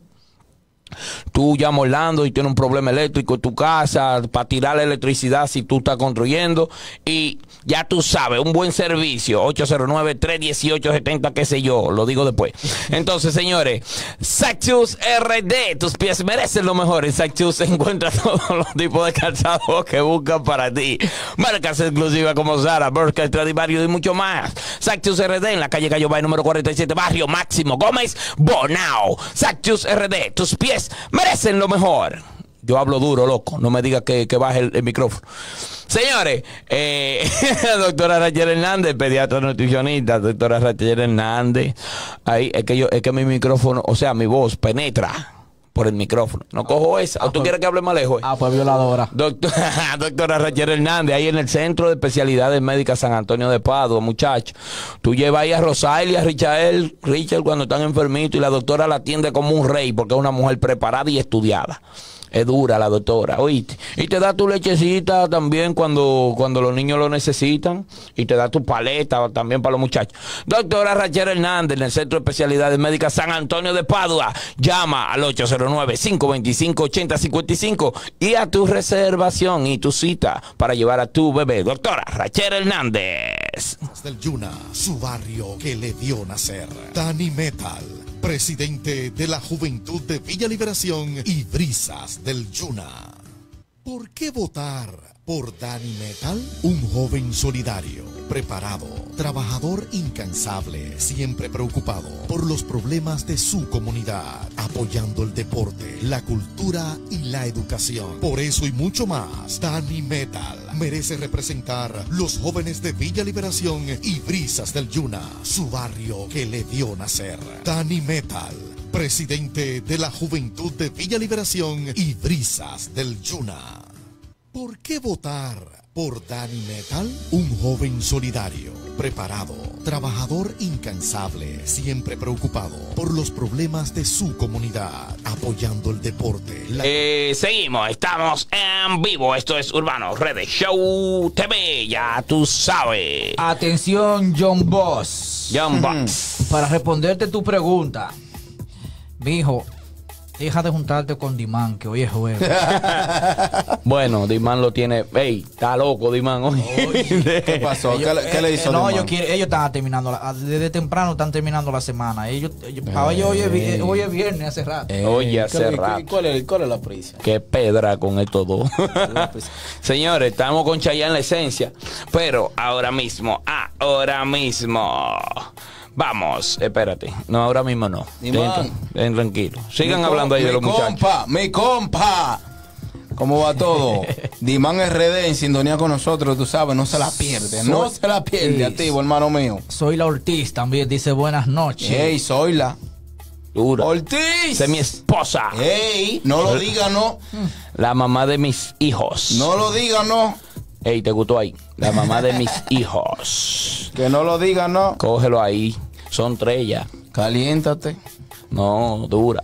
Tú llamas Orlando y tienes un problema eléctrico en tu casa para tirar la electricidad si tú estás construyendo y ya tú sabes, un buen servicio, 809-318-70, qué sé yo, lo digo después. Entonces, señores, Sactus RD, tus pies merecen lo mejor. En Sactus se encuentra todos los tipos de calzados que buscan para ti. Marcas exclusivas como Zara, Bershka, Stradivarius y mucho más. Sactus RD en la calle Cayo Bay número 47, Barrio Máximo Gómez, Bonao. Sactus RD, tus pies merecen lo mejor. Yo hablo duro, loco. No me digas que, que baje el, el micrófono. Señores, eh, doctora Rachel Hernández, pediatra nutricionista, doctora Rachel Hernández. Ahí es que yo, es que mi micrófono, o sea, mi voz penetra por el micrófono. No cojo esa. ¿O tú quieres que hable más lejos? Ah, pues violadora. Doctor- doctora Rachel Hernández, ahí en el Centro de Especialidades Médicas San Antonio de Padua, muchacho. Tú llevas ahí a Rosario y a Richard, Richard cuando están enfermitos y la doctora la atiende como un rey porque es una mujer preparada y estudiada. Es dura la doctora, oíste. Y te da tu lechecita también cuando, cuando los niños lo necesitan. Y te da tu paleta también para los muchachos. Doctora Rachel Hernández, en el Centro de Especialidades Médicas San Antonio de Padua. Llama al 809-525-8055 y a tu reservación y tu cita para llevar a tu bebé. Doctora Rachel Hernández. del Yuna, su barrio que le dio nacer. Dani Metal, presidente de la Juventud de Villa Liberación y Brisas del Yuna. ¿Por qué votar por Dani Metal? Un joven solidario, preparado, trabajador incansable, siempre preocupado por los problemas de su comunidad, apoyando el deporte, la cultura y la educación. Por eso y mucho más, Dani Metal merece representar los jóvenes de Villa Liberación y Brisas del Yuna, su barrio que le dio nacer. Dani Metal presidente de la Juventud de Villa Liberación y Brisas del Yuna. ¿Por qué votar por Dani Metal? Un joven solidario, preparado, trabajador incansable, siempre preocupado por los problemas de su comunidad, apoyando el deporte, la Eh, seguimos, estamos en vivo. Esto es Urbano Red Show TV. Ya tú sabes. Atención, John Boss. John Box. Para responderte tu pregunta, mijo, deja de juntarte con Dimán, que hoy es jueves. Bueno, Diman lo tiene. Ey, está loco, Diman. ¿Qué pasó? ¿Qué, le- qué le hizo Eh, no, Dimán? ellos, quieren, ellos están terminando, la- desde temprano están terminando la semana. Ellos, ellos- para ellos hoy, es, hoy viernes hace rato. Eh, Oye, ¿qué- hace rato. ¿cuál, es, ¿Cuál es la prisa? Qué pedra con estos dos. Señores, estamos con Chayanne en la esencia. Pero ahora mismo, ahora mismo. Vamos, espérate. No, ahora mismo no. Dimán. Ten- ten tranquilo. Sigan Mi hablando ahí de los mi muchachos. compa, mi compa. ¿Cómo va todo? Dimán RD en sintonía con nosotros, tú sabes, no se la pierde. No se la pierde, Sí. activo, hermano mío. Soy la Ortiz también, dice buenas noches. Ey, soy la. Dura. Ortiz. Es mi esposa. Ey, no lo diga, no. La mamá de mis hijos. No lo diga, no. Ey, ¿te gustó ahí? La mamá de mis hijos. Que no lo diga, no. Cógelo ahí. Son tres ya. Caliéntate. No, dura.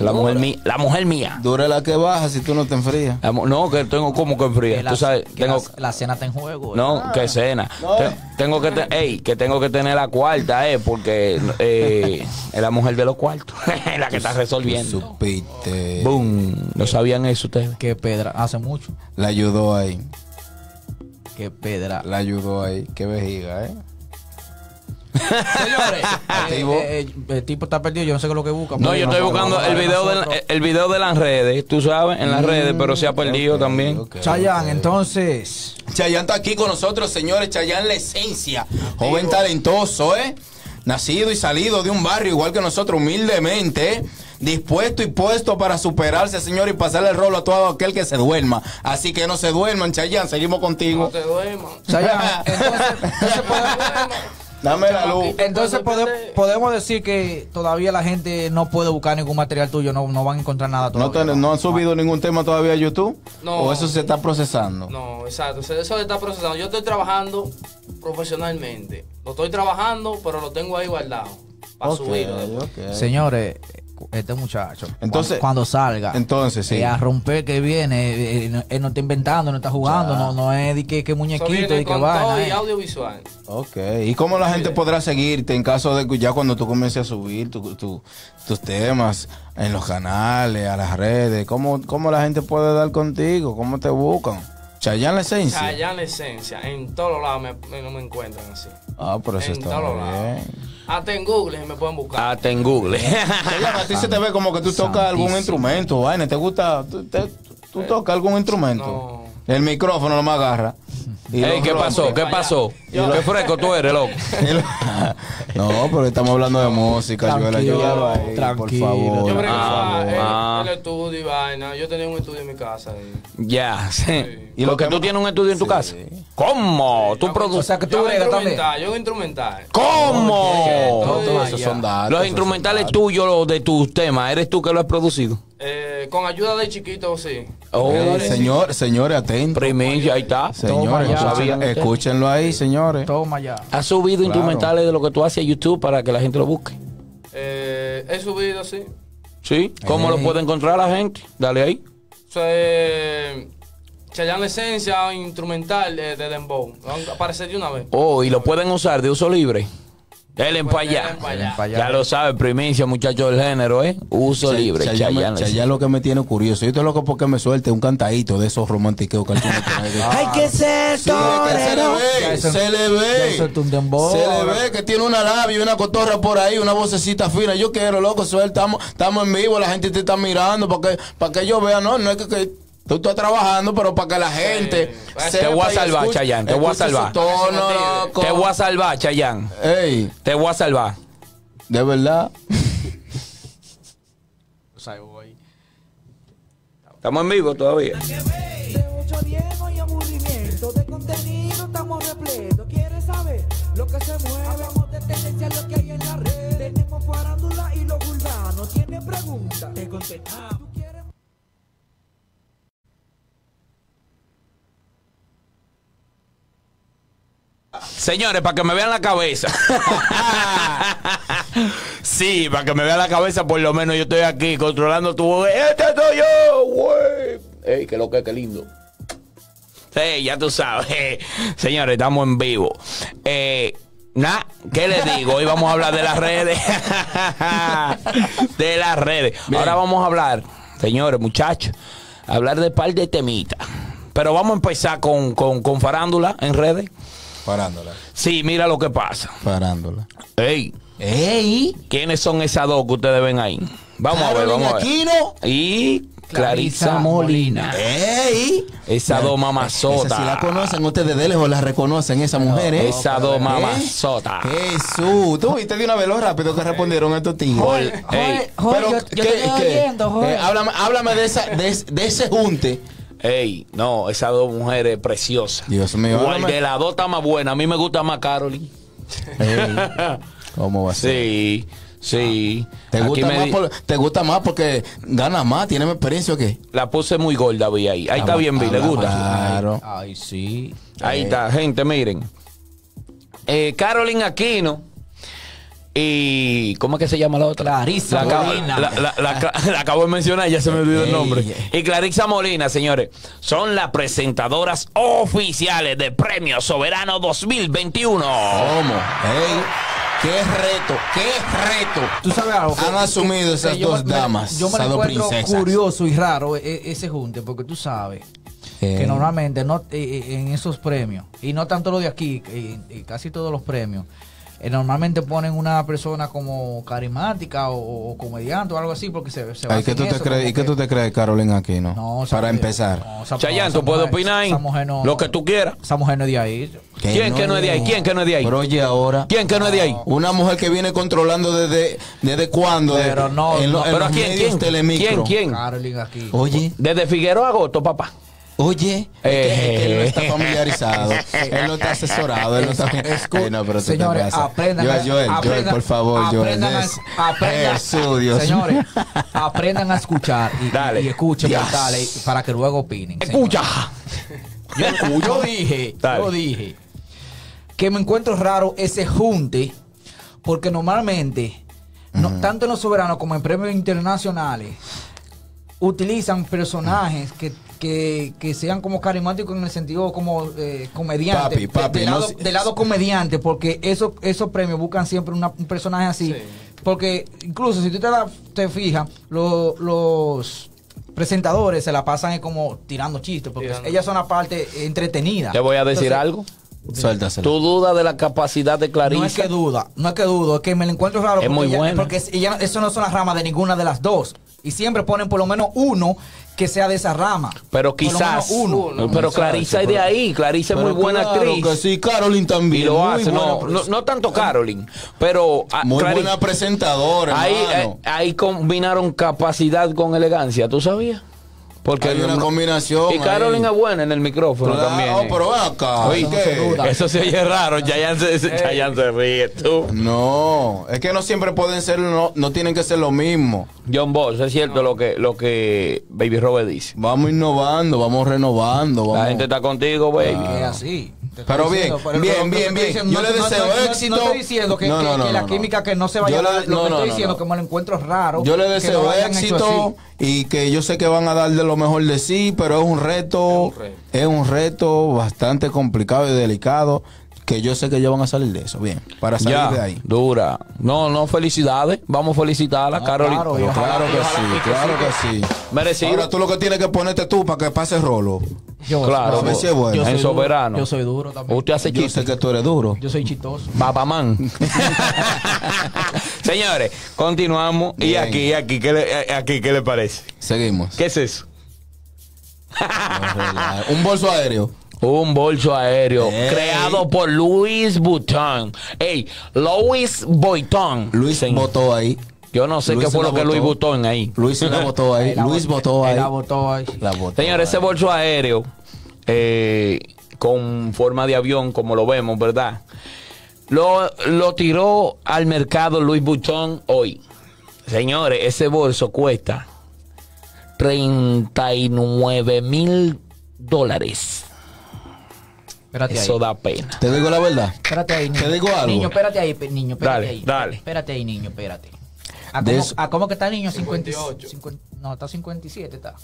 La mujer mía. La mujer mía. Dura la que baja si tú no te enfrías. No, que tengo como que fría. Que la, Tú sabes, que tengo. la, la cena está en juego. No, que cena. Te- tengo que, te- ey, que tengo que tener la cuarta, eh, porque eh, es la mujer de los cuartos, la que está resolviendo. Supiste. Boom, no sabían eso ustedes. Que pedra, hace mucho. La ayudó ahí. Que pedra. La ayudó ahí. Qué vejiga, ¿eh? Señores, Activo. eh, eh, el tipo está perdido, yo no sé qué es lo que busca. No, yo estoy buscando el video de, el video de las redes, tú sabes, en las redes, pero se ha perdido también. Chayanne, entonces. Chayanne está aquí con nosotros, señores. Chayanne la esencia. Joven talentoso, ¿eh? Nacido y salido de un barrio igual que nosotros, humildemente, ¿eh? Dispuesto y puesto para superarse, señor, y pasarle el rolo a todo aquel que se duerma. Así que no se duerman, Chayanne. Seguimos contigo. No te duermas. Chayanne, entonces, Dame la luz. entonces pode- podemos decir que todavía la gente no puede buscar ningún material tuyo, no, no van a encontrar nada ¿No, todavía. te- no han subido ningún tema todavía a YouTube? No. ¿O eso se está procesando? No, exacto. Eso eso está procesando. Yo estoy trabajando profesionalmente. Lo estoy trabajando, pero lo tengo ahí guardado. Para Ok, subirlo después. ok. Señores, este muchacho, Entonces- cuando, cuando salga, entonces, sí. eh, a romper que viene, eh, eh, él no está inventando, no está jugando, no, no es de que, que muñequito y que todo y eh. audiovisual. Ok. ¿Y cómo la gente podrá seguirte en caso de que ya cuando tú comiences a subir tu- tu- tus temas en los canales, a las redes? ¿Cómo, ¿Cómo la gente puede dar contigo? ¿Cómo te buscan? Chayanne la esencia. Chayanne Esencia. En todos lados me, me- no me encuentran así. Ah, pero eso en está lados. Hasta en Google me pueden buscar. Hasta en Google. A ti se te ve como que tú tocas algún instrumento, vaina. ¿Te gusta? ¿Tú, te- tú tocas algún instrumento? No. El micrófono no me agarra. Ey, ¿qué pasó? ¿Qué pasó? Yo- Qué fresco tú eres, loco. no, pero estamos hablando de música, Tranquilo, ayúdalo ahí, por tranquilo. favor. Yo por favor. el, Ah. el estudio y vaina. Yo tenía un estudio en mi casa. Ya, sí. Y ¿Y lo que tú tienes un estudio en tu Sí. casa? ¿Cómo? ¿Tú Yo- produces? O sea, que tú Yo bregas también. instrumental, yo hago instrumental. ¿Cómo? No, esos son datos, Los instrumentales tuyos, los de tus temas, ¿eres tú que lo has producido? Eh, con ayuda de chiquito, sí. Oh, Eh, señor, señores, atentos. primicia, ahí está. Señores, ya. escúchenlo ahí, señores. Toma ya. ¿Has subido Claro. instrumentales de lo que tú haces a YouTube para que la gente lo busque? Eh, he subido, sí. ¿Sí? ¿Cómo lo puede encontrar la gente? Dale ahí. O sea, eh, Chayanne Esencia instrumental eh, de Dembow. Aparece de una vez. Oh, y lo pueden usar de uso libre. Él para allá. Pa'. Ya lo sabe, primicia, muchachos del género, ¿eh? Uso Chay- libre. Chayanne. Chayanne lo que me tiene curioso. Yo estoy loco porque me suelte un cantadito de esos romantiqueos que ahí. Hay que ser Sí, es se le ve, se le ve. es Se le ve que tiene una labia y una cotorra por ahí, una vocecita fina. Yo quiero, loco, suelta. Estamos, estamos en vivo, la gente te está mirando para que, para que yo vea, no, no es que, que tú estás trabajando, pero para que la gente. Te sepa voy a y salvar, escuche- Chayanne, te voy a salvar. tono, loco. Te voy a salvar, Chayanne. Ey, Te voy a salvar. de verdad. Estamos en vivo todavía. De 8 a 10 no hay aburrimiento, de contenido estamos repletos. ¿Quieres saber lo que se mueve? Hablamos de tendencia, lo que hay en la red. Tenemos farándula y los urbanos. ¿Tienen preguntas? Te contestamos. Señores, para que me vean la cabeza. sí, para que me vean la cabeza, por lo menos yo estoy aquí controlando tu voz. Este soy yo, güey. Ey, qué lo que, qué lindo. Sí, ya tú sabes. Señores, estamos en vivo. Eh, Nah, ¿qué les digo? Hoy vamos a hablar de las redes. de las redes. Ahora vamos a hablar, señores, muchachos, hablar de par de temitas. Pero vamos a empezar con, con, con farándula en redes. Parándola. Sí, mira lo que pasa. Parándola. Ey, ¡Ey! ¿quiénes son esas dos que ustedes ven ahí? Vamos a ver, vamos a ver. Aquino. Y Clarisa Clarisa Molina. ¡Ey! Esa dos mamazotas. Esa si la conocen ustedes de lejos, la reconocen esa mujer, ¿eh? Esa dos mamazotas. Jesús, tú viste de una vez lo rápido que respondieron estos tigres. Pero, yo, yo ¿qué- te estoy oyendo. Eh, háblame, háblame de, esa, de, es- de ese junte. Ey, no, esas dos mujeres preciosas. Dios mío, Cuál de las dos está más buena. A mí me gusta más Carolyn. Ey, ¿Cómo va a ser? Sí, sí. ¿Te Aquí gusta, me más di- por- ¿Te gusta más porque gana más? ¿Tiene más experiencia o qué? La puse muy gorda, vi ahí. Ahí está bien, vi, le gusta. Claro. Ay, sí. Eh. Eh, ah, Ahí está, gente, miren. Eh, Carolyn Aquino. Y ¿cómo es que se llama la otra? Clarisa la, acabo- Molina. la- la- la- la acabo de mencionar, ya se me olvidó el nombre. Y Clarissa Molina, señores, son las presentadoras oficiales de Premio Soberano 2021. ¿Cómo? Qué reto, qué reto. Tú sabes algo. Han asumido esas que dos me- damas, Yo me esas lo dos encuentro princesas. curioso y raro e- ese junte, porque tú sabes Eh. que normalmente no eh, eh, en esos premios, y no tanto lo de aquí, eh, casi todos los premios, eh, normalmente ponen una persona como carismática o, o comediante o algo así, porque se, se Ay, basa ¿qué tú te crees? ¿Y qué que- tú te crees, Carolina Aquino? No, Para mujer- empezar. no, Chayanne, tú puedes opinar no, Lo que tú quieras. esa mujer no es de ahí. ¿Quién que no es de ahí? ¿Quién que no es de ahí? Pero oye, ahora. ¿Quién que no es de ahí? Una mujer que viene controlando desde, desde cuándo. Pero no, en, lo- no. en ¿Pero a quién, quién? ¿Quién, quién? Carolyn aquí. Oye, Desde Figueroa a Agosto, papá. Oye, que, que él no está Eh. familiarizado, él no está asesorado, él no está... Escu- no, pero señores, aprendan Joel, Joel, Joel, aprendan- por favor, Joel. aprendan a- aprendan- Jesús. Señores, aprendan a escuchar y, Dale. y escuchen para que luego opinen. Escucha. Yo, yo dije, Dale. yo dije que me encuentro raro ese junte porque normalmente, no, tanto en los soberanos como en premios internacionales, utilizan personajes que, que, que sean como carismáticos en el sentido como eh, comediante. Papi, papi, de, no lado, si- de lado comediante, porque esos, esos premios buscan siempre una- un personaje así. Sí. Porque incluso si tú te, te fijas, lo- los presentadores se la pasan como tirando chistes, porque Tirando. ellas son la parte entretenida. Te voy a decir Entonces, algo. Suéltaselo. Tú dudas de la capacidad de Clarissa. No es que duda, no es que dudo, es que me lo encuentro raro. Es porque muy ella- buena. Porque ella- eso no son las ramas de ninguna de las dos. Y siempre ponen por lo menos uno que sea de esa rama. Pero quizás. uno. Uno. pero Clarissa es de ahí. Clarissa es muy buena claro actriz. que sí, Carolyn también. Y lo hace. No, no, no tanto Carolyn. Pero. ah, Muy buena presentadora, Ahí, hermano. eh, ahí combinaron capacidad con elegancia. ¿Tú sabías? Porque Hay una no- combinación Y Carolyn ahí. es buena en el micrófono Claro, también. eh. pero ven acá. Eso se oye raro. Chayanne se, se- Chayanne se ríe. Tú. No, es que no siempre pueden ser, no, no tienen que ser lo mismo. John Boss, es cierto lo que lo que Baby Robert dice. Vamos innovando, vamos renovando. Vamos. La gente está contigo, baby. Es así. Pero bien, bien, bien, bien. Yo le deseo éxito. No estoy diciendo que, la química que no se vaya Yo a. Lo no, que no, estoy diciendo me lo encuentro raro. Yo le deseo éxito y que yo sé que van a dar de lo mejor de sí, pero Es un reto. es un reto bastante complicado y delicado que yo sé que ellos van a salir de eso, bien, para salir Ya, de ahí. dura. No, no, felicidades. Vamos a felicitarla, No, Carolyn. claro, claro que sí, claro que sí. Merecido. Ahora tú lo que tienes que ponerte tú para que pase rolo. Yo, Claro, a ver si es bueno. yo soy en duro, soberano. Yo soy duro también. Usted hace Yo chistes. sé que tú eres duro. Yo soy chistoso. Babamán. Señores, continuamos. Y aquí, aquí, ¿qué le, aquí, ¿qué le parece? Seguimos. ¿Qué es eso? Un bolso aéreo. Un bolso aéreo Ey. creado por Louis Vuitton. Ey, Louis Vuitton. Luis Señor. votó ahí. Yo no sé Luis qué fue lo que Luis votó. Vuitton ahí. Luis la votó ahí. Luis votó ahí. la botó ahí. La votó Señores, ese bolso aéreo eh, con forma de avión, como lo vemos, ¿verdad? Lo, lo tiró al mercado Louis Vuitton hoy. Señores, ese bolso cuesta 39 mil dólares. Espérate Eso ahí. da pena. Te digo la verdad. Espérate ahí, niño. Te digo algo. Niño, espérate ahí, niño, espérate Dale, ahí. dale. Espérate ahí, niño, espérate. ¿A cómo, eso- a cómo que está el niño? 50, 58. 50 no, está 57, está.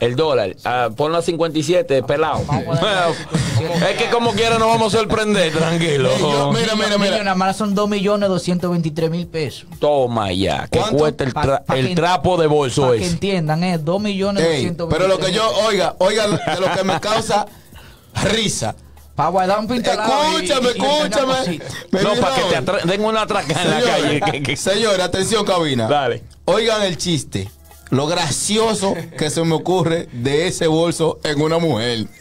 El dólar, ah, ponlo a 57, pelado. Vamos a ponerlo a 57. es que como quiera nos vamos a sorprender, tranquilo. Yo- mira, mira, mira. nada más son 2.223.000 pesos. Toma ya, que ¿Cuánto? cuesta el, Pa- tra- pa el que- trapo de bolso Para que ese. entiendan, es 2.223.000 Ey, pero lo que yo, oiga, oiga, de lo que me causa risa. Para guardar un pintalado. Escúchame, y- y tener escúchame. No, para que te atra- den una atraca en la calle. que- que- Señores, atención, cabina. Dale. Oigan el chiste. Lo gracioso que se me ocurre de ese bolso en una mujer.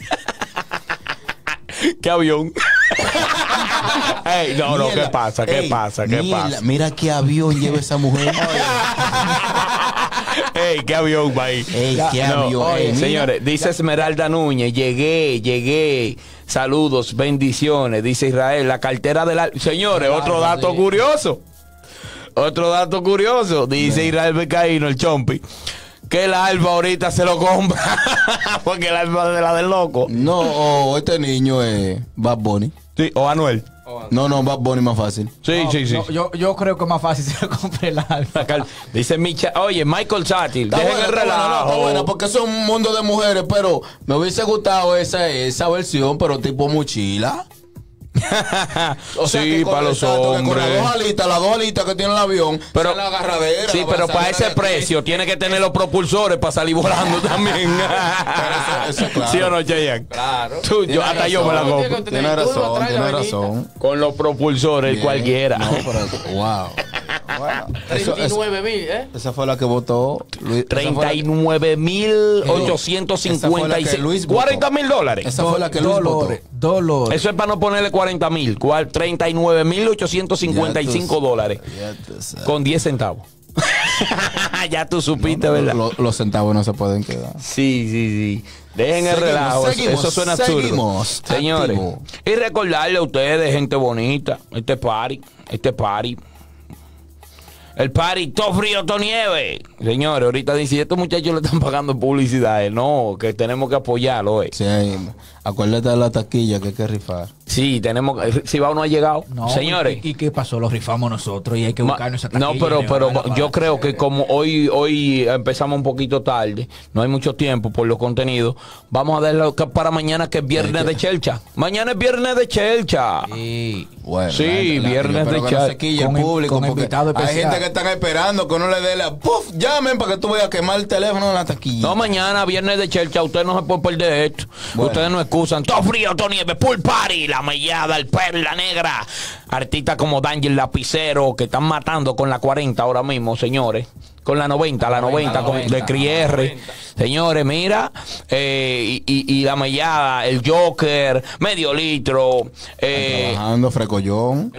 ¿Qué avión? Ey, no, no, ¿qué pasa? ¿Qué Ey, pasa? ¿Qué pasa? Mira qué avión lleva esa mujer. Ey, ¿qué avión va ahí? Ey, qué No, avión. oye, Ey, mira. señores, dice Esmeralda Núñez, llegué, llegué. Saludos, bendiciones, dice Israel, la cartera del al- Señores, otro dato curioso. Otro dato curioso, dice Israel Becaíno, el chompi, que el alfa ahorita se lo compra. Porque el alfa es de la del loco. No, o este niño es Bad Bunny. Sí, o Anuel. No, no, Bad Bunny más fácil. Sí, sí, sí. no, yo, yo creo que es más fácil si lo compre el alfa. Dice Micha, oye, Michael Está dejen buena, el relajo. está buena, porque es un mundo de mujeres, pero me hubiese gustado esa, esa versión, pero tipo mochila. O sea, sí, que para los exacto, que Con las hombres. dos alitas, las dos alitas que tiene el avión, Pero- sea la agarradera. Sí, la pero para ese precio tiene que tener los propulsores para salir volando también. eso- eso claro. ¿Sí o no, Cheyenne? Claro. Tú, yo, hasta yo me la compro. Tiene razón, tiene razón. Con los propulsores, Bien. cualquiera. No, pero, wow. Bueno, eso- eso- 39 mil, ¿eh? esa fue la que votó Luis. esa fue la- 39.856. Luis votó. 40 mil dólares. Esa fue la que Luis votó. Dolores, Dolores. Eso es para no ponerle 40 mil. 39.855 dólares. Ya tú sabes. Con 10 centavos. ya tú supiste, ¿verdad? Lo- los centavos no se pueden quedar. Sí, sí, sí. Dejen el Seguimos, relajo. eso- seguimos, eso suena absurdo. seguimos. Señores. Activo. Y recordarle a ustedes, gente bonita, este party, este party. El party, todo frío, todo nieve. Señores, ahorita dicen, estos muchachos le están pagando publicidad. No, que tenemos que apoyarlo. eh. Sí, acuérdate de la taquilla que hay que rifar. Sí, tenemos que- si va o no ha llegado. No, Señores. ¿y, y qué pasó? Lo rifamos nosotros y hay que buscarnos esa No, taquilla pero, y pero llevarla yo creo que como hoy hoy empezamos un poquito tarde, no hay mucho tiempo por los contenidos, vamos a darlo para mañana que es viernes de chelcha. Mañana es viernes de chelcha. Sí. Bueno, Sí, la gente- la- viernes de no quille Con- el público. con invitado hay especial. gente que están esperando que uno le dé la. ¡Puf! Llamen para que tú vayas a quemar el teléfono en la taquilla. No, mañana, viernes de chelcha, usted no se puede perder esto. Bueno. Ustedes no excusan. Todo frío, todo nieve, pool party, la mellada, el perro y la negra. Artistas como Danger Lapicero, que están matando con la 40 ahora mismo, señores. Con la 90, la 90, con, 90, de Crier. Señores, mira, eh, y, y- y la mellada, el Joker, medio litro, eh, Trabajando, frecollón.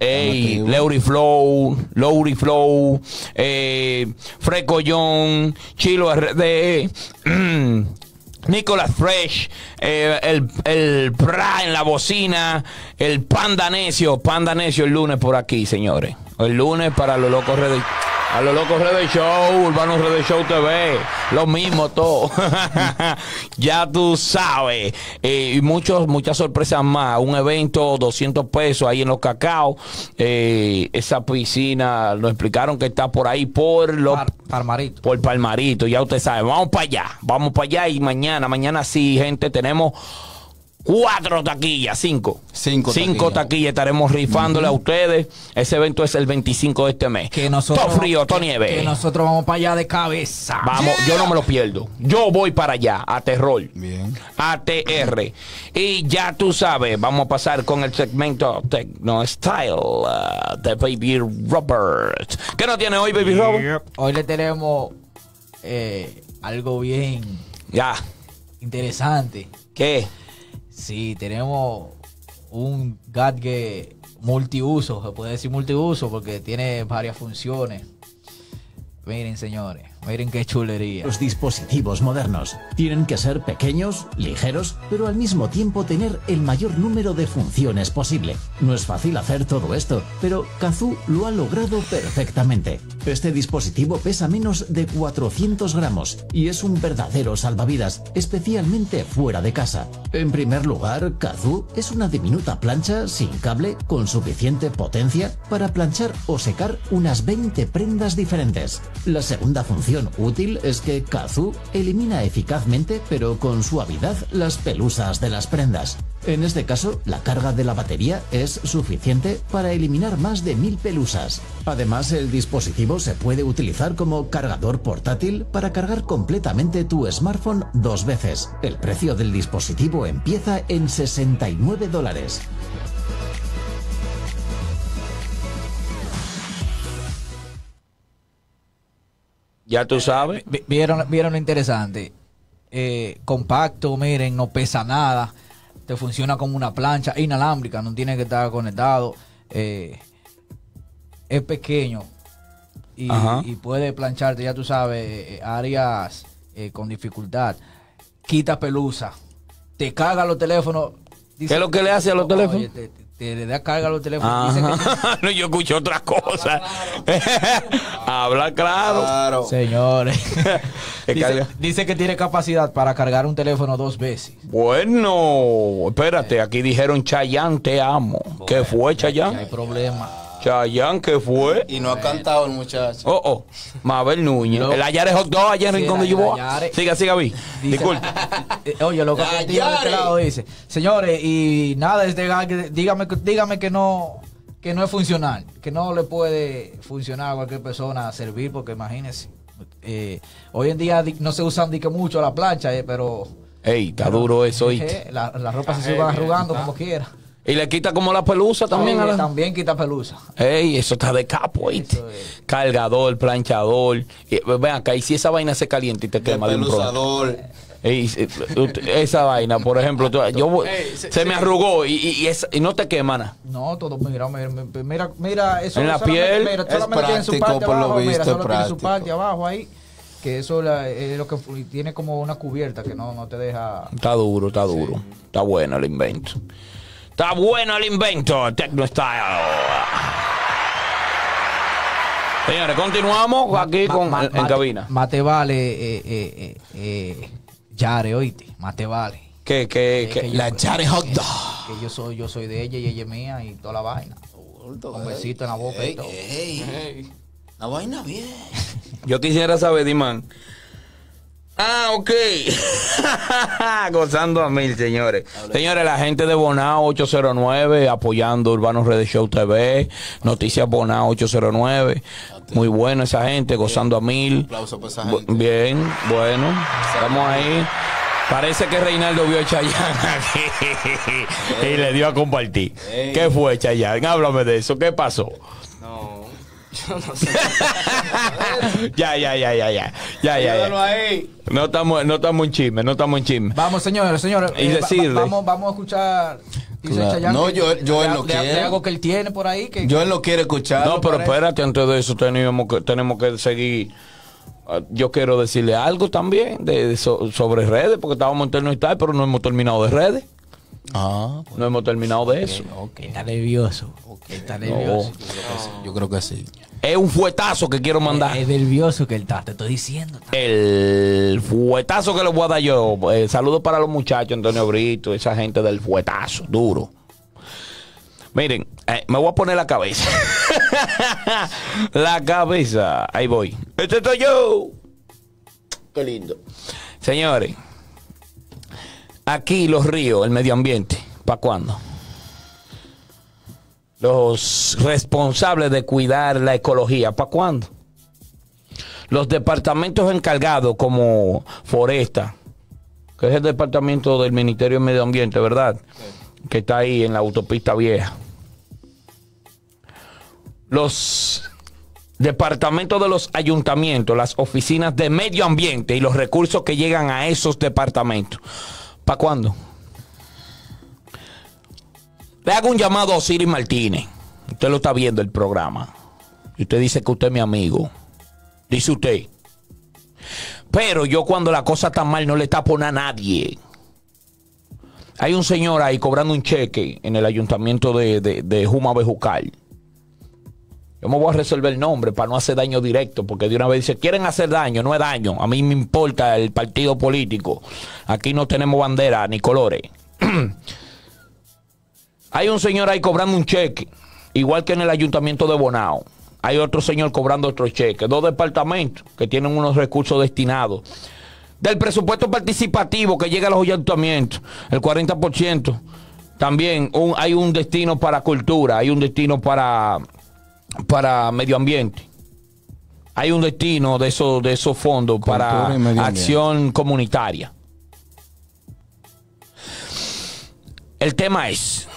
Ey. Leury Flow, Lowry Flow, eh, Freco John, Chilo RD, mm, Nicolas Fresh, eh, el, el Pra en la bocina, el Panda Necio, Panda Necio el lunes por aquí, señores. El lunes para los locos redes. A los locos Redes Show, Urbanos Redes Show TV, lo mismo todo. ya tú sabes. Eh, y muchos, muchas sorpresas más. Un evento, 200 pesos ahí en los cacao. Eh, esa piscina, nos explicaron que está por ahí por los Par- Parmarito. por Palmarito, ya usted sabe, vamos para allá, vamos para allá y mañana, mañana sí, gente, tenemos cuatro taquillas, cinco. Cinco taquillas. taquillas. estaremos rifándole a ustedes. Ese evento es el 25 de este mes. Que nosotros, todo frío, todo nieve. Que nosotros vamos para allá de cabeza. Vamos, yo no me lo pierdo. Yo voy para allá, a terror. Bien. ATR. Y ya tú sabes, vamos a pasar con el segmento Tecno Style uh, de Baby Robert. ¿Qué no tiene hoy, Baby Robert? Hoy le tenemos eh, algo bien Ya. interesante. ¿Qué? Sí, tenemos un gadget multiuso, se puede decir multiuso porque tiene varias funciones. Miren, señores, miren qué chulería. Los dispositivos modernos tienen que ser pequeños, ligeros, pero al mismo tiempo tener el mayor número de funciones posible. No es fácil hacer todo esto, pero Kazoo lo ha logrado perfectamente. Este dispositivo pesa menos de 400 gramos y es un verdadero salvavidas, especialmente fuera de casa. En primer lugar, Kazoo es una diminuta plancha sin cable con suficiente potencia para planchar o secar unas 20 prendas diferentes. La segunda función útil es que Kazoo elimina eficazmente pero con suavidad las pelusas de las prendas. En este caso, la carga de la batería es suficiente para eliminar más de mil pelusas. Además, el dispositivo se puede utilizar como cargador portátil para cargar completamente tu smartphone dos veces. El precio del dispositivo empieza en 69 dólares. Ya tú sabes. Vi- ¿Vieron, vieron lo interesante? Eh, compacto, miren, no pesa nada. Te funciona como una plancha inalámbrica, no tiene que estar conectado. Eh, es pequeño y, puede plancharte, ya tú sabes, eh, áreas eh, con dificultad. Quita pelusa. Te carga los teléfonos Dice- ¿Qué es lo que le hace a los teléfonos? te, te- te le da carga a los teléfonos. Dice que- no, yo escucho otras cosas. Habla claro. Claro. Señores. ¿Qué dice, que tiene capacidad para cargar un teléfono dos veces. Bueno, espérate, aquí dijeron Chayán, te amo. ¿Qué fue Que hay Chayán? problema. Chayán, ¿qué fue? Y no ha cantado el muchacho. Oh, oh, Mabel Núñez. Lo- El Ayares Hot Dog allá en Sí, Rincón de Yuboa. Siga, siga, vi. Disculpe. Eh, Oye, lo que de este lado dice, señores, y nada, es de, dígame, que- dígame que no que no es funcional, que no le puede funcionar a cualquier persona servir, porque imagínense, eh, hoy en día no se usan que mucho la plancha, eh, pero Ey, está duro eso, eh, la, la ropa se sigue arrugando como quiera. Y le quita como la pelusa también. a Oye, la- también quita pelusa. Ey, eso está de capo. Eso es. Cargador, planchador. Y, ven acá, y si esa vaina se calienta y te quema de un pronto. Ey, eh, esa vaina, por ejemplo, tú- yo voy- Ey, se- se me sí. arrugó y, y- y esa- y no te quema nada. No, todo, mira, mira, mira, mira eso En la piel mira, es solamente tiene su práctico, parte por lo abajo, mira, visto, solo es tiene su práctico. parte abajo ahí, que eso la- es lo que tiene como una cubierta que no, no te deja Está duro, está duro. Está bueno el invento. Está bueno el invento, Tecno Style. Señores, continuamos aquí Ma- con, ma- en, en mate- cabina. Más te vale, eh, eh, eh, eh, Yare, oíste, más te vale. Que, que, Es que- que yo- La Yare Hot que- Dog. Que yo soy, yo soy de ella y ella es mía y toda la vaina. Con besito en la boca y Ey, todo. ey. La vaina bien. yo quisiera saber, Dimán. Ah, ok. Gozando a mil, señores. Señores, la gente de Bonao 809 apoyando Urbano Red Show TV. Noticias Bonao 809. Muy bueno esa gente, gozando a mil. aplauso para esa gente. Bien, bueno. Estamos ahí. Parece que Reinaldo vio a Chayanne aquí y le dio a compartir. ¿Qué fue, Chayanne? Háblame de eso. ¿Qué pasó? Yo no sé. ya, ya, ya, ya, ya. Ya, ya, ya. ahí. No estamos, no estamos en chisme, no estamos en chisme. Vamos, señores, señores. Y va- va- decirle. vamos, vamos a escuchar. Dice Claro. No, que- yo- yo él de- lo de- quiere. de algo que él tiene por ahí. Que, Yo él no quiere escuchar. No, pero espérate, antes de eso tenemos que, tenemos que seguir. Ah, Yo quiero decirle algo también de, de so- sobre redes, porque estábamos en Terno y tal, pero no hemos terminado de redes. Ah, No hemos terminado de eso. Está nervioso. Está No. nervioso. yo creo que sí. Es un fuetazo que quiero mandar. Es nervioso que él está, te estoy diciendo. El fuetazo que le voy a dar yo. Eh, saludos para los muchachos, Antonio Brito, esa gente del fuetazo, duro. Miren, eh, me voy a poner la cabeza. la cabeza. Ahí voy. Este soy yo. Qué lindo. Señores, aquí los ríos, el medio ambiente, ¿para cuándo? Los responsables de cuidar la ecología, ¿para cuándo? Los departamentos encargados como Foresta, que es el departamento del Ministerio de Medio Ambiente, ¿verdad? Que está ahí en la autopista vieja. Los departamentos de los ayuntamientos, las oficinas de medio ambiente y los recursos que llegan a esos departamentos. ¿Para cuándo? Le hago un llamado a Osiris Martínez. Usted lo está viendo el programa. Y usted dice que usted es mi amigo. Dice usted. Pero yo cuando la cosa está mal no le tapo a nadie. Hay un señor ahí cobrando un cheque en el ayuntamiento de, de, de Juma Bejucal. Yo me voy a resolver el nombre para no hacer daño directo, porque de una vez dice, quieren hacer daño, no es daño. A mí me importa el partido político. Aquí no tenemos bandera ni colores. Hay un señor ahí cobrando un cheque, igual que en el ayuntamiento de Bonao. Hay otro señor cobrando otro cheque. Dos departamentos que tienen unos recursos destinados. Del presupuesto participativo que llega a los ayuntamientos, el 40%. También un- hay un destino para cultura, hay un destino para, para medio ambiente. Hay un destino de esos, de esos fondos para acción comunitaria. El tema es,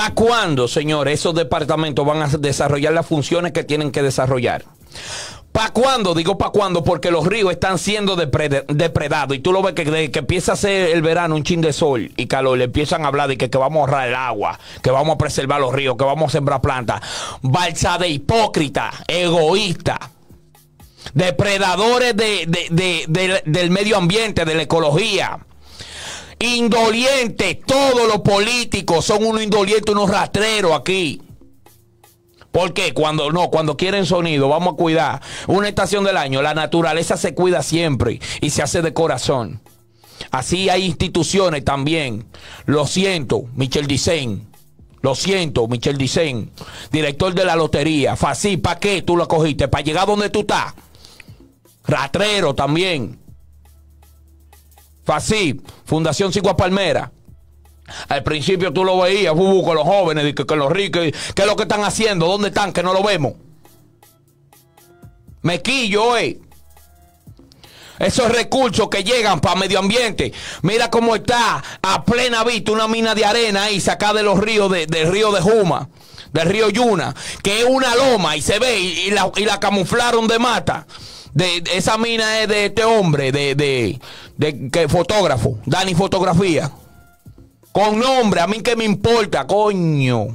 ¿para cuándo, señores, esos departamentos van a desarrollar las funciones que tienen que desarrollar? ¿Para cuándo? Digo para cuándo, porque los ríos están siendo depred- depredados. Y tú lo ves que que empieza a ser el verano un chin de sol y calor, le empiezan a hablar de que, que vamos a ahorrar el agua, que vamos a preservar los ríos, que vamos a sembrar plantas. Balsa de hipócrita, egoísta, depredadores de- de- de- de- del medio ambiente, de la ecología. Indolientes, todos los políticos son unos indolientes, unos rastreros aquí. Porque cuando no, cuando quieren sonido, vamos a cuidar una estación del año, la naturaleza se cuida siempre y se hace de corazón. Así hay instituciones también. Lo siento, Michel Dicen. Lo siento, Michel Dicen, director de la lotería. Fací, ¿para qué tú lo cogiste? ¿Para llegar donde tú estás? Ratrero también. Fací, Fundación Cigua Palmera. Al principio tú lo veías, bubu, con los jóvenes, que, los ricos, ¿qué es lo que están haciendo? ¿Dónde están? Que no lo vemos. Mequillo, eh. Esos recursos que llegan para medio ambiente. Mira cómo está a plena vista una mina de arena ahí sacada de los ríos, de- del río de Juma, del río Yuna, que es una loma y se ve y, la, y la camuflaron de mata. De, esa mina es de este hombre, de, de que fotógrafo, Dani Fotografía. Con nombre, a mí que me importa, coño.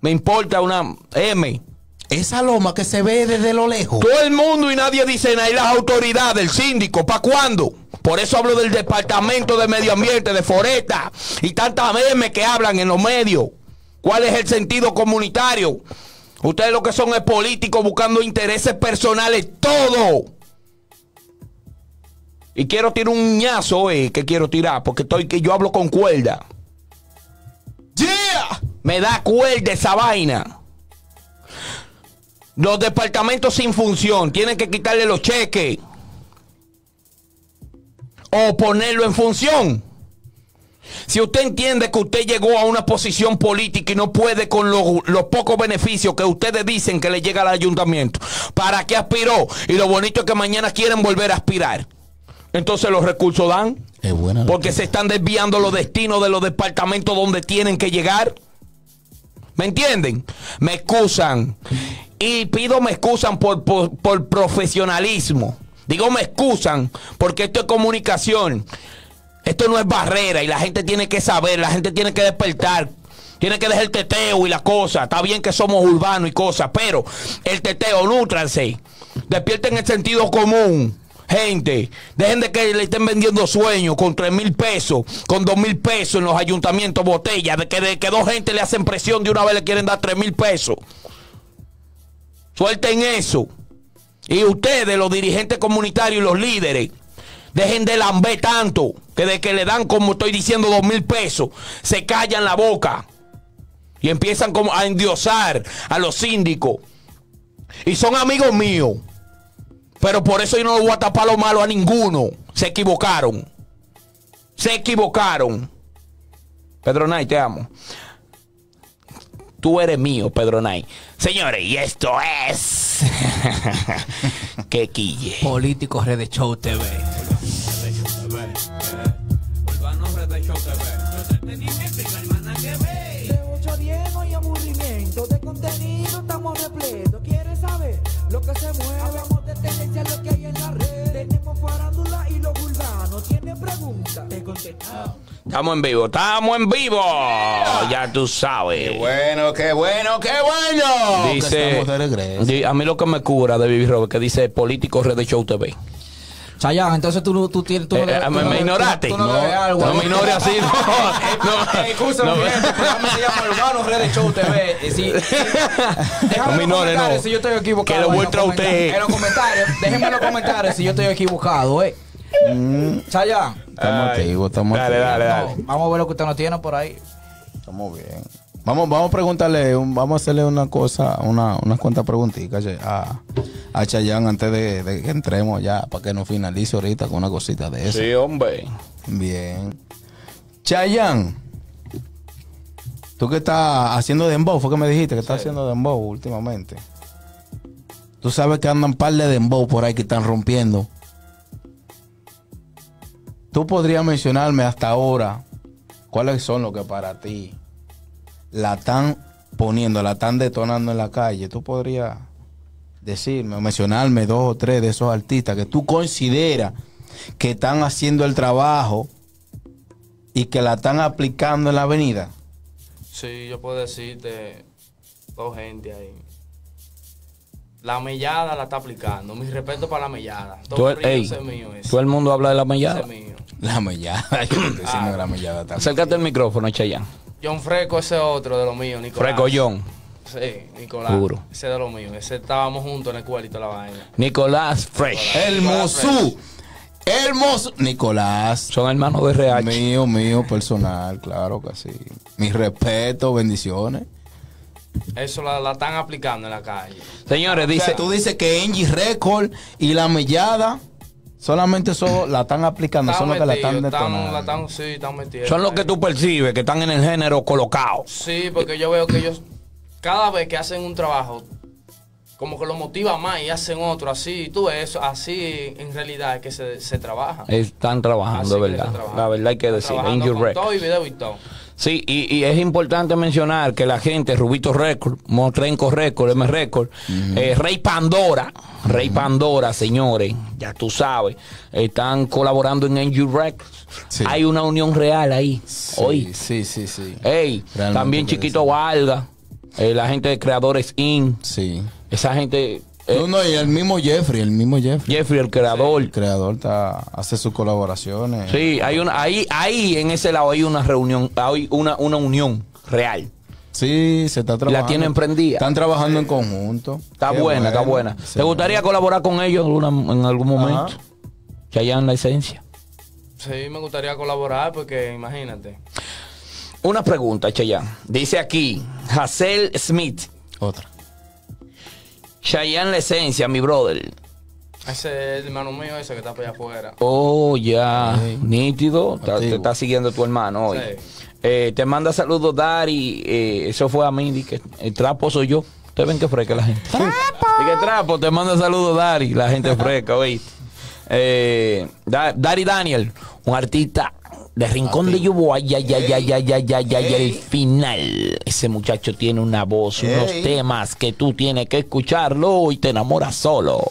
Me importa una M. Esa loma que se ve desde lo lejos. Todo el mundo y nadie dice nada. Y las autoridades, el síndico, ¿para cuándo? Por eso hablo del Departamento de Medio Ambiente, de Foresta y tantas memes que hablan en los medios. ¿Cuál es el sentido comunitario? Ustedes lo que son es políticos buscando intereses personales, todo. Y quiero tirar un ñazo, eh, que quiero tirar, porque estoy que yo hablo con cuerda. ¡Yeah! Me da cuerda esa vaina. Los departamentos sin función tienen que quitarle los cheques o ponerlo en función. Si usted entiende que usted llegó a una posición política y no puede con lo- los pocos beneficios que ustedes dicen que le llega al ayuntamiento, ¿para qué aspiró? Y lo bonito es que mañana quieren volver a aspirar. Entonces los recursos dan. Es buena. Porque se están desviando los destinos de los departamentos donde tienen que llegar. ¿Me entienden? Me excusan. Y pido me excusan por, por, por profesionalismo. Digo me excusan porque esto es comunicación. Esto no es barrera y la gente tiene que saber, la gente tiene que despertar. Tiene que dejar el teteo y la cosa. Está bien que somos urbanos y cosas, pero el teteo, nútranse. Despierten el sentido común. Gente, dejen de que le estén vendiendo sueños con 3 mil pesos, con 2 mil pesos en los ayuntamientos, botellas, de que, de que dos gente le hacen presión de una vez le quieren dar 3 mil pesos. Suelten eso. Y ustedes, los dirigentes comunitarios y los líderes, dejen de lamber tanto que de que le dan, como estoy diciendo, dos mil pesos, se callan la boca y empiezan como a endiosar a los síndicos. Y son amigos míos. Pero por eso yo no le voy a tapar lo malo a ninguno. Se equivocaron. Se equivocaron. Pedro Nay, te amo. Tú eres mío, Pedro Nay. Señores, y esto es. que quille. Políticos Red Show TV. Estamos en vivo, estamos en vivo. Ya tú sabes. Qué bueno, qué bueno, qué bueno. Dice, di- a mí lo que me cura de Vivi Robert, que dice político Red Show TV. Chayanne, entonces tú, no- tú tienes. Tú no Eh, eh, me, ignoraste. tú no no me ignore así. No, no, Escúchame, no, mi gente, el programa se llama Urbano Red Show TV. Y si, déjame No en me los comentarios no. si yo estoy equivocado. Que lo en los muestra usted. comentarios. En los comentarios, déjenme en los comentarios si yo estoy equivocado, eh. Chayanne. Estamos activos, estamos dale, activos. dale, dale. no, vamos a ver lo que usted nos tiene por ahí. Estamos bien. Vamos, vamos a preguntarle, un- vamos a hacerle una cosa, una, unas cuantas preguntitas a, a Chayanne antes de, de que entremos ya, para que nos finalice ahorita con una cosita de eso. Sí, hombre. Bien. Chayanne, tú que estás haciendo dembow, fue que me dijiste que estás haciendo dembow últimamente. Tú sabes que andan un par de dembow por ahí que están rompiendo. Tú podrías mencionarme hasta ahora cuáles son los que para ti la están poniendo, la están detonando en la calle. Tú podrías decirme mencionarme dos o tres de esos artistas que tú consideras que están haciendo el trabajo y que la están aplicando en la avenida. Sí, yo puedo decirte dos gente ahí. La mellada la está aplicando. Mi respeto para la mellada. Todo Tú, el brillo ey, mío. ese. todo el mundo habla de la mellada. Ese es mío. La mellada. Yo no estoy diciendo la mellada. Acércate al micrófono, Chayanne. John Fresco, ese otro de lo mío, Nicolás. Freco John. Sí, Nicolás. Duro. Ese de lo mío. Ese estábamos juntos en la escuela y toda la vaina. Nicolás Fresh. Hermoso. Hermoso. Nicolás. Son hermanos de RH. Mío, mío, personal, claro que sí. Mi respeto, bendiciones. Eso la, la están aplicando en la calle. Señores, O dice. sea, tú dices que Engie Record y la mellada solamente son, la están aplicando, son los que la están detonando. la están, sí, están metidos. Son los que tú percibes que están en el género colocado. Sí, porque yo veo que ellos, cada vez que hacen un trabajo, como que lo motiva más y hacen otro así. Tú ves eso, así en realidad es que se, se trabaja. Están trabajando, Así verdad. trabaja. La verdad hay que decir. Records. todo y video y todo. Sí, y, y es importante mencionar que la gente, Rubito Record, Motrenco Record, M Record, eh, Rey Pandora, Rey Pandora, señores, ya tú sabes, están colaborando en Angel Records. Sí. Hay una unión real ahí. Hoy. Sí, sí, sí. Ey, Realmente también Chiquito Valga, eh, la gente de Creadores In, Sí. esa gente, No, no, y el mismo Jeffrey, el mismo Jeffrey. Jeffrey el creador. El creador está, hace sus colaboraciones. Sí, hay una, ahí, ahí en ese lado hay una reunión, hay una, una unión real. Sí, se está trabajando. La tienen prendida. Están trabajando en conjunto. Está Qué buena, está buena. Sí. ¿Te gustaría colaborar con ellos alguna- en algún momento? Ajá. Que hayan la esencia. Sí, me gustaría colaborar porque imagínate. Una pregunta, Chayanne. Dice aquí, Hazel Smith. Otra. Chayanne la esencia, mi brother. Ese es el hermano mío ese que está para allá afuera. Oh, ya. Nítido. Te está siguiendo tu hermano hoy. Sí. Eh, te manda saludos, Dari. Eh, eso fue a mí. que el trapo soy yo. Ustedes ven que fresca la gente. ¡Trapo! que trapo, te manda saludos, Dari. La gente fresca, ¿oíste? Eh, Da- Dari Daniel, un artista de Rincón de Yubo. Ay, ay, ay, ay, ay, ay, ay, ay, el final. Ese muchacho tiene una voz, unos temas que tú tienes que escucharlo y te enamoras solo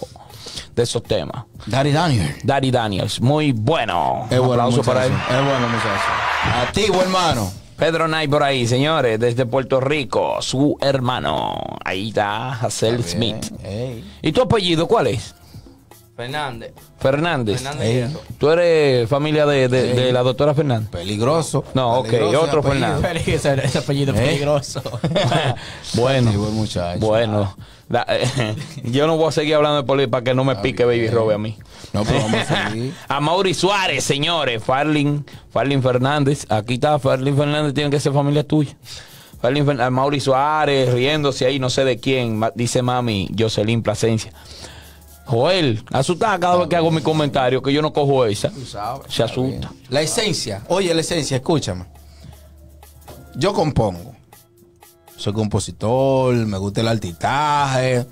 de esos temas. Daddy Daniel. Dari Daniels, muy bueno. Es bueno, aplauso para él. Es bueno, muchacho. Activo, hermano. Pedro Nay por ahí, señores, desde Puerto Rico, su hermano. Ahí está Hazel Smith. Ey. ¿Y tu apellido cuál es? Fernández. Fernández. Fernández. ¿Tú eres familia de, de- de la doctora Fernández? Peligroso. No, ok, Peligroso otro el apellido. Fernández. ese, ese apellido es ¿Eh? peligroso. bueno, muchacho. bueno. La- yo no voy a seguir hablando de política para que no me pique Baby Robe a mí. No, pero vamos a seguir. A Mauri Suárez, señores. Farlin, Farlin Fernández. Aquí está, Farlin Fernández tiene que ser familia tuya. Farlin Fernández, Mauri Suárez, riéndose ahí, no sé de quién. Dice mami Jocelyn Plasencia. Joel, asustada cada vez que hago mi comentario, que yo no cojo esa. Se asusta. La esencia. Oye, la esencia, escúchame. Yo compongo. Soy compositor, me gusta el artitaje.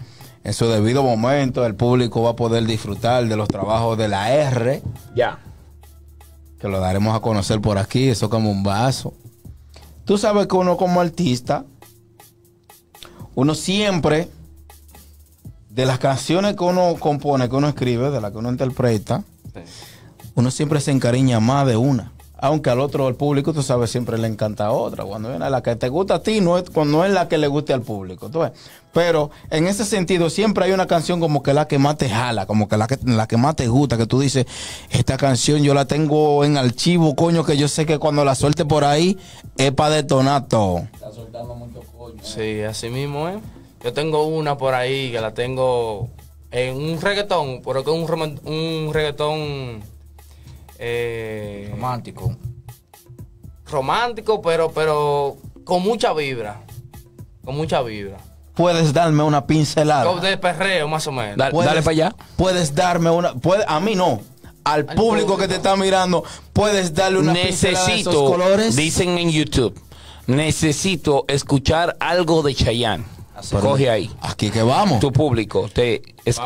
En su debido momento, el público va a poder disfrutar de los trabajos de la R, Ya. que lo daremos a conocer por aquí. Eso como un vaso. Tú sabes que uno como artista, uno siempre, de las canciones que uno compone, que uno escribe, de las que uno interpreta, uno siempre se encariña más de una. Aunque al otro, al público, tú sabes, siempre le encanta otra. Cuando viene la que te gusta a ti, no es, cuando no es la que le guste al público. ¿tú ves? Pero en ese sentido, siempre hay una canción como que la que más te jala, como que la que, la que más te gusta, que tú dices, esta canción yo la tengo en archivo, coño, que yo sé que cuando la suelte por ahí es para detonar todo. Sí, así mismo es. Yo tengo una por ahí que la tengo en un reggaetón, pero que es un, roman- un reggaetón eh, Romántico. romántico, pero, pero con mucha vibra. Con mucha vibra. Puedes darme una pincelada. Como de perreo, más o menos. Da- dale para allá. Puedes darme una. puede- a mí no. Al, público, que te está mirando, puedes darle una pincelada de esos Necesito, colores. dicen en YouTube, necesito escuchar algo de Chayanne. Coge ahí. Aquí que vamos. Tu público te, es-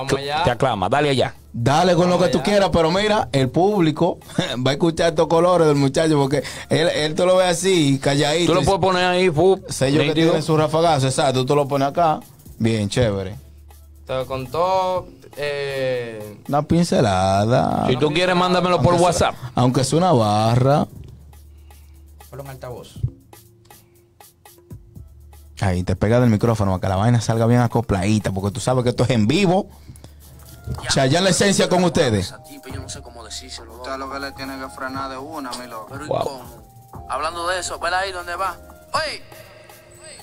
te aclama. Dale allá. Dale con lo que tú quieras, pero mira, el público va a escuchar estos colores del muchacho porque él, él te lo ve así, calladito. Tú lo puedes poner ahí, fu, Sello que tiene su rafagazo, exacto. Tú te lo pones acá. Bien, chévere. Te contó. Eh, Una pincelada. Si tú quieres, mándamelo por Aunque WhatsApp. sea- Aunque sea una barra. Ponlo en altavoz. Ahí te pega del micrófono para que la vaina salga bien acopladita, porque tú sabes que esto es en vivo. Chayanne la esencia con ustedes. A ti rompe, yo no sé cómo decírselo. Usted lo que le tiene que frenar de una, mi loco. Pero ¿y Wow. cómo? Hablando de eso, vela ahí donde va. ¡Oye!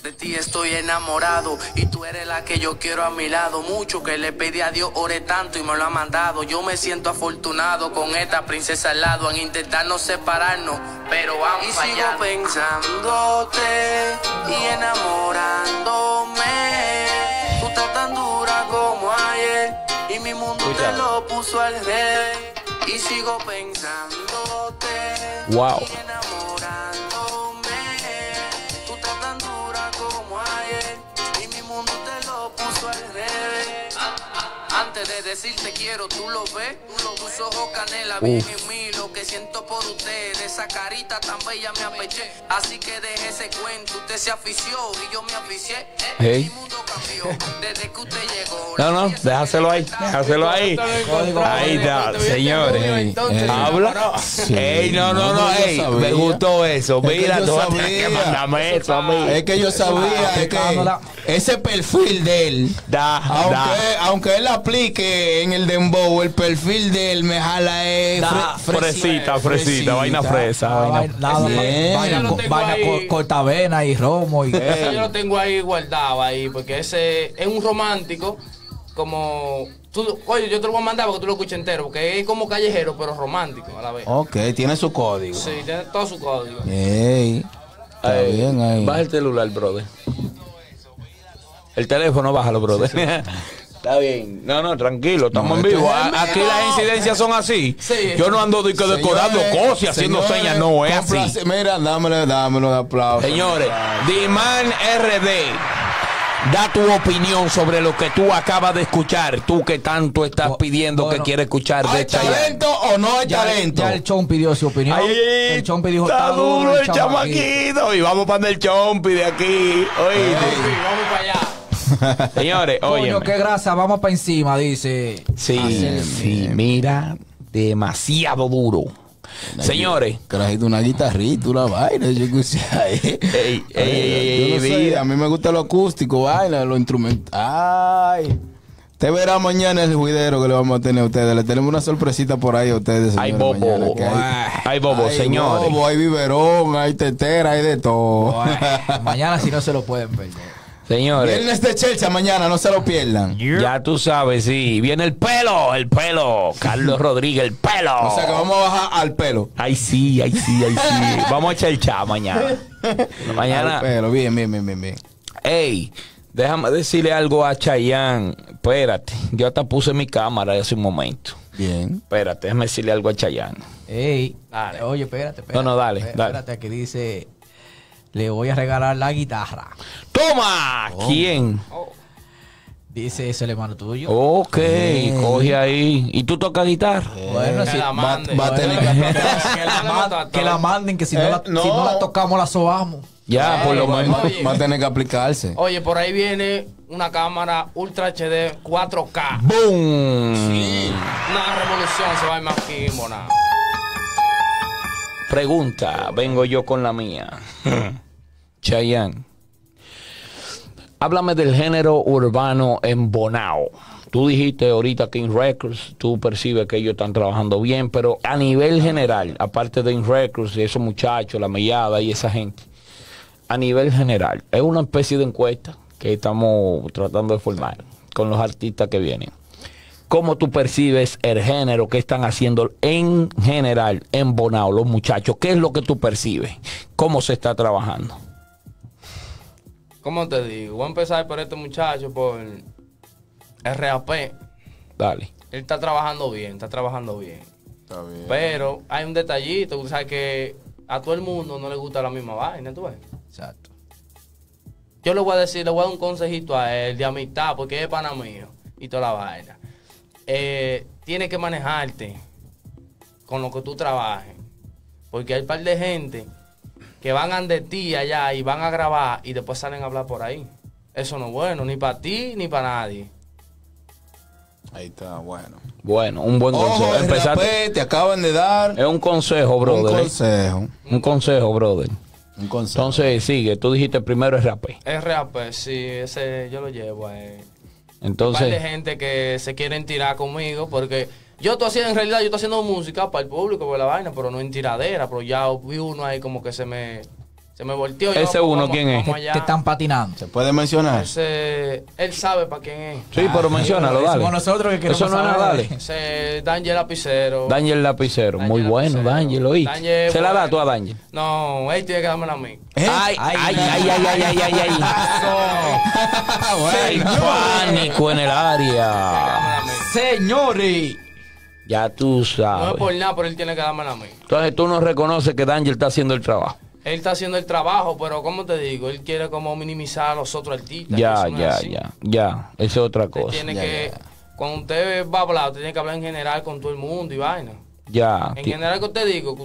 De ti estoy enamorado y tú eres la que yo quiero a mi lado. Mucho que le pedí a Dios, oré tanto y me lo ha mandado. Yo me siento afortunado con esta princesa al lado. Han intentado separarnos, pero han y sigo pensándote y enamorándome. Tú estás tan dura como ayer y mi mundo te lo puso al revés. Y sigo pensándote Wow. y Antes de decirte quiero, tú lo ves. Tus ojos canela bien en mí. Lo que siento por usted, de esa carita tan bella me apeché. Así que deje ese cuento. Usted se afició y yo me aficié. Hey. Mi mundo cambió desde que usted llegó. No, no, déjaselo ahí, déjaselo ahí. Ahí está, señores. Habla. Ey, no, no, no, ey, me gustó eso. Es que Mira, tú vas a tener que mandarme eso a mí. Es que yo sabía es que ese perfil de él, Da, aunque, da. aunque él aplique en el dembow, el perfil de él me jala es Da, fre- fresita, fresita, vaina fresa. vaina- Vaina, nada, vaina, co- vaina ahí. co- cortavena y romo y Eso yo lo tengo ahí guardado ahí, porque ese es un romántico, como... Tú, oye, yo te lo voy a mandar porque tú lo escuches entero, porque es como callejero, pero romántico a la vez. Ok, tiene su código. Sí, tiene todo su código. Ey, está Ey, bien ahí. Baja el celular, brother. El teléfono, bájalo, brother. Está bien. No, no, tranquilo, estamos No, en esto vivo. Aquí las incidencias son así. Sí. Yo no ando de que decorando cosas y haciendo señas, no es así. Mira, dámelo, dámelo de aplauso. Señores, Diman RD, da tu opinión sobre lo que tú acabas de escuchar. Tú que tanto estás pidiendo bueno. que quieres escuchar de ¿Hay Chayanne. talento o no hay ya, talento? ya el Chompi dio su opinión. Ay, el Chompi dijo está duro el chamaquito". chamaquito. Y vamos para el chompi de aquí. Oye, Sí, vamos para allá. señores, oye. Coño, qué grasa, vamos para encima, dice. Sí, sí, mira, demasiado duro. Señores, Trajiste una guitarrita, una vaina, yo escuché ahí. Ey, ey, ey, ey, Yo no ey, sé, vida. a mí me gusta lo acústico, vaina, lo instrumental. Ay. Te verá mañana el juidero que le vamos a tener a ustedes. Le tenemos una sorpresita por ahí a ustedes. Hay señores, bobo. mañana, que Hay bobo, hay señores. bobo, hay biberón, hay tetera, hay de todo. Mañana si no se lo pueden perder. Señores. Viernes de Chelsea mañana, no se lo pierdan. Ya tú sabes, sí. Viene el pelo, el pelo. Carlos Rodríguez, el pelo. O sea que vamos a bajar al pelo. Ay, sí, ay, sí, ay, sí. Vamos a echar el chat mañana. Al Mañana. pelo, bien, bien, bien, bien. bien. Ey, déjame decirle algo a Chayanne. Espérate, yo hasta puse mi cámara hace un momento. Bien. Espérate, déjame decirle algo a Chayanne. Ey, Dale. oye, espérate, espérate. No, no, dale, espérate, dale. Espérate, que dice, le voy a regalar la guitarra. ¡Toma! ¿Quién? Dice, es el hermano tuyo. Ok, coge ahí. ¿Y tú tocas guitarra? Bueno, Que sí, la va- mande. va a tener que- Que la mande. que la manden, que si, no Eh, la, no. si no la tocamos, la sobamos. Ya, por lo menos. oye. Va a tener que aplicarse. Oye, por ahí viene una cámara Ultra HD 4K. ¡Boom! Una revolución se va a ir aquí, mona. Pregunta, vengo yo con la mía. Chayanne. Háblame del género urbano en Bonao. Tú dijiste ahorita que In Records, tú percibes que ellos están trabajando bien, pero a nivel general, aparte de In Records y esos muchachos, la mellada y esa gente, a nivel general, es una especie de encuesta que estamos tratando de formar con los artistas que vienen. ¿Cómo tú percibes el género que están haciendo en general en Bonao los muchachos? ¿Qué es lo que tú percibes? ¿Cómo se está trabajando? ¿Cómo te digo? Voy a empezar por este muchacho, por RAP. Dale. Él está trabajando bien, está trabajando bien. Está bien. Pero hay un detallito, tú sabes que a todo el mundo no le gusta la misma vaina, ¿tú ves? Exacto. Yo le voy a decir, le voy a dar un consejito a él de amistad, porque es pana mío y toda la vaina. Eh, tienes que manejarte con lo que tú trabajes. Porque hay un par de gente que van a de ti allá y van a grabar y después salen a hablar por ahí. Eso no es bueno, ni para ti ni para nadie. Ahí está, bueno. Bueno, un buen Ojo, consejo. rapé, te acaban de dar Es un consejo, un brother. ¿eh? consejo. Un consejo, brother. Un consejo. Entonces, sigue. Tú dijiste primero el rapé. RAP, sí, ese yo lo llevo a él. Entonces, gente que se quieren tirar conmigo porque Yo estoy haciendo, en realidad, yo estoy haciendo música para el público, para la vaina, pero no en tiradera, pero ya vi uno ahí como que se me, se me volteó. Yo, Ese uno, ¿quién es? Que, están patinando. ¿Se puede mencionar? Ese, él sabe para quién es. Sí, pero menciónalo, dale. Somos nosotros que queremos Eso no es nada, dale. Ese Daniel Lapicero. Daniel Lapicero, muy Daniel bueno, Lapicero. Daniel, ¿oíste? Daniel, Se la da bueno. tú a Daniel. No, él tiene que dármela a mí. ¿Eh? Ay, ay, ay, ay, ay, ay, ay, ay. Hay pánico en el área. Señores. Ya tú No es sabes. por nada, pero él tiene que dármela a mí. Entonces tú no reconoces que Daniel está haciendo el trabajo. Él está haciendo el trabajo, pero como te digo, él quiere como minimizar a los otros artistas. Ya, eso no ya, así. ya, ya. Esa es otra Usted cosa. tiene Ya, que, ya. cuando usted va a hablar, usted tiene que hablar en general con todo el mundo y vaina. Ya. En general que usted digo,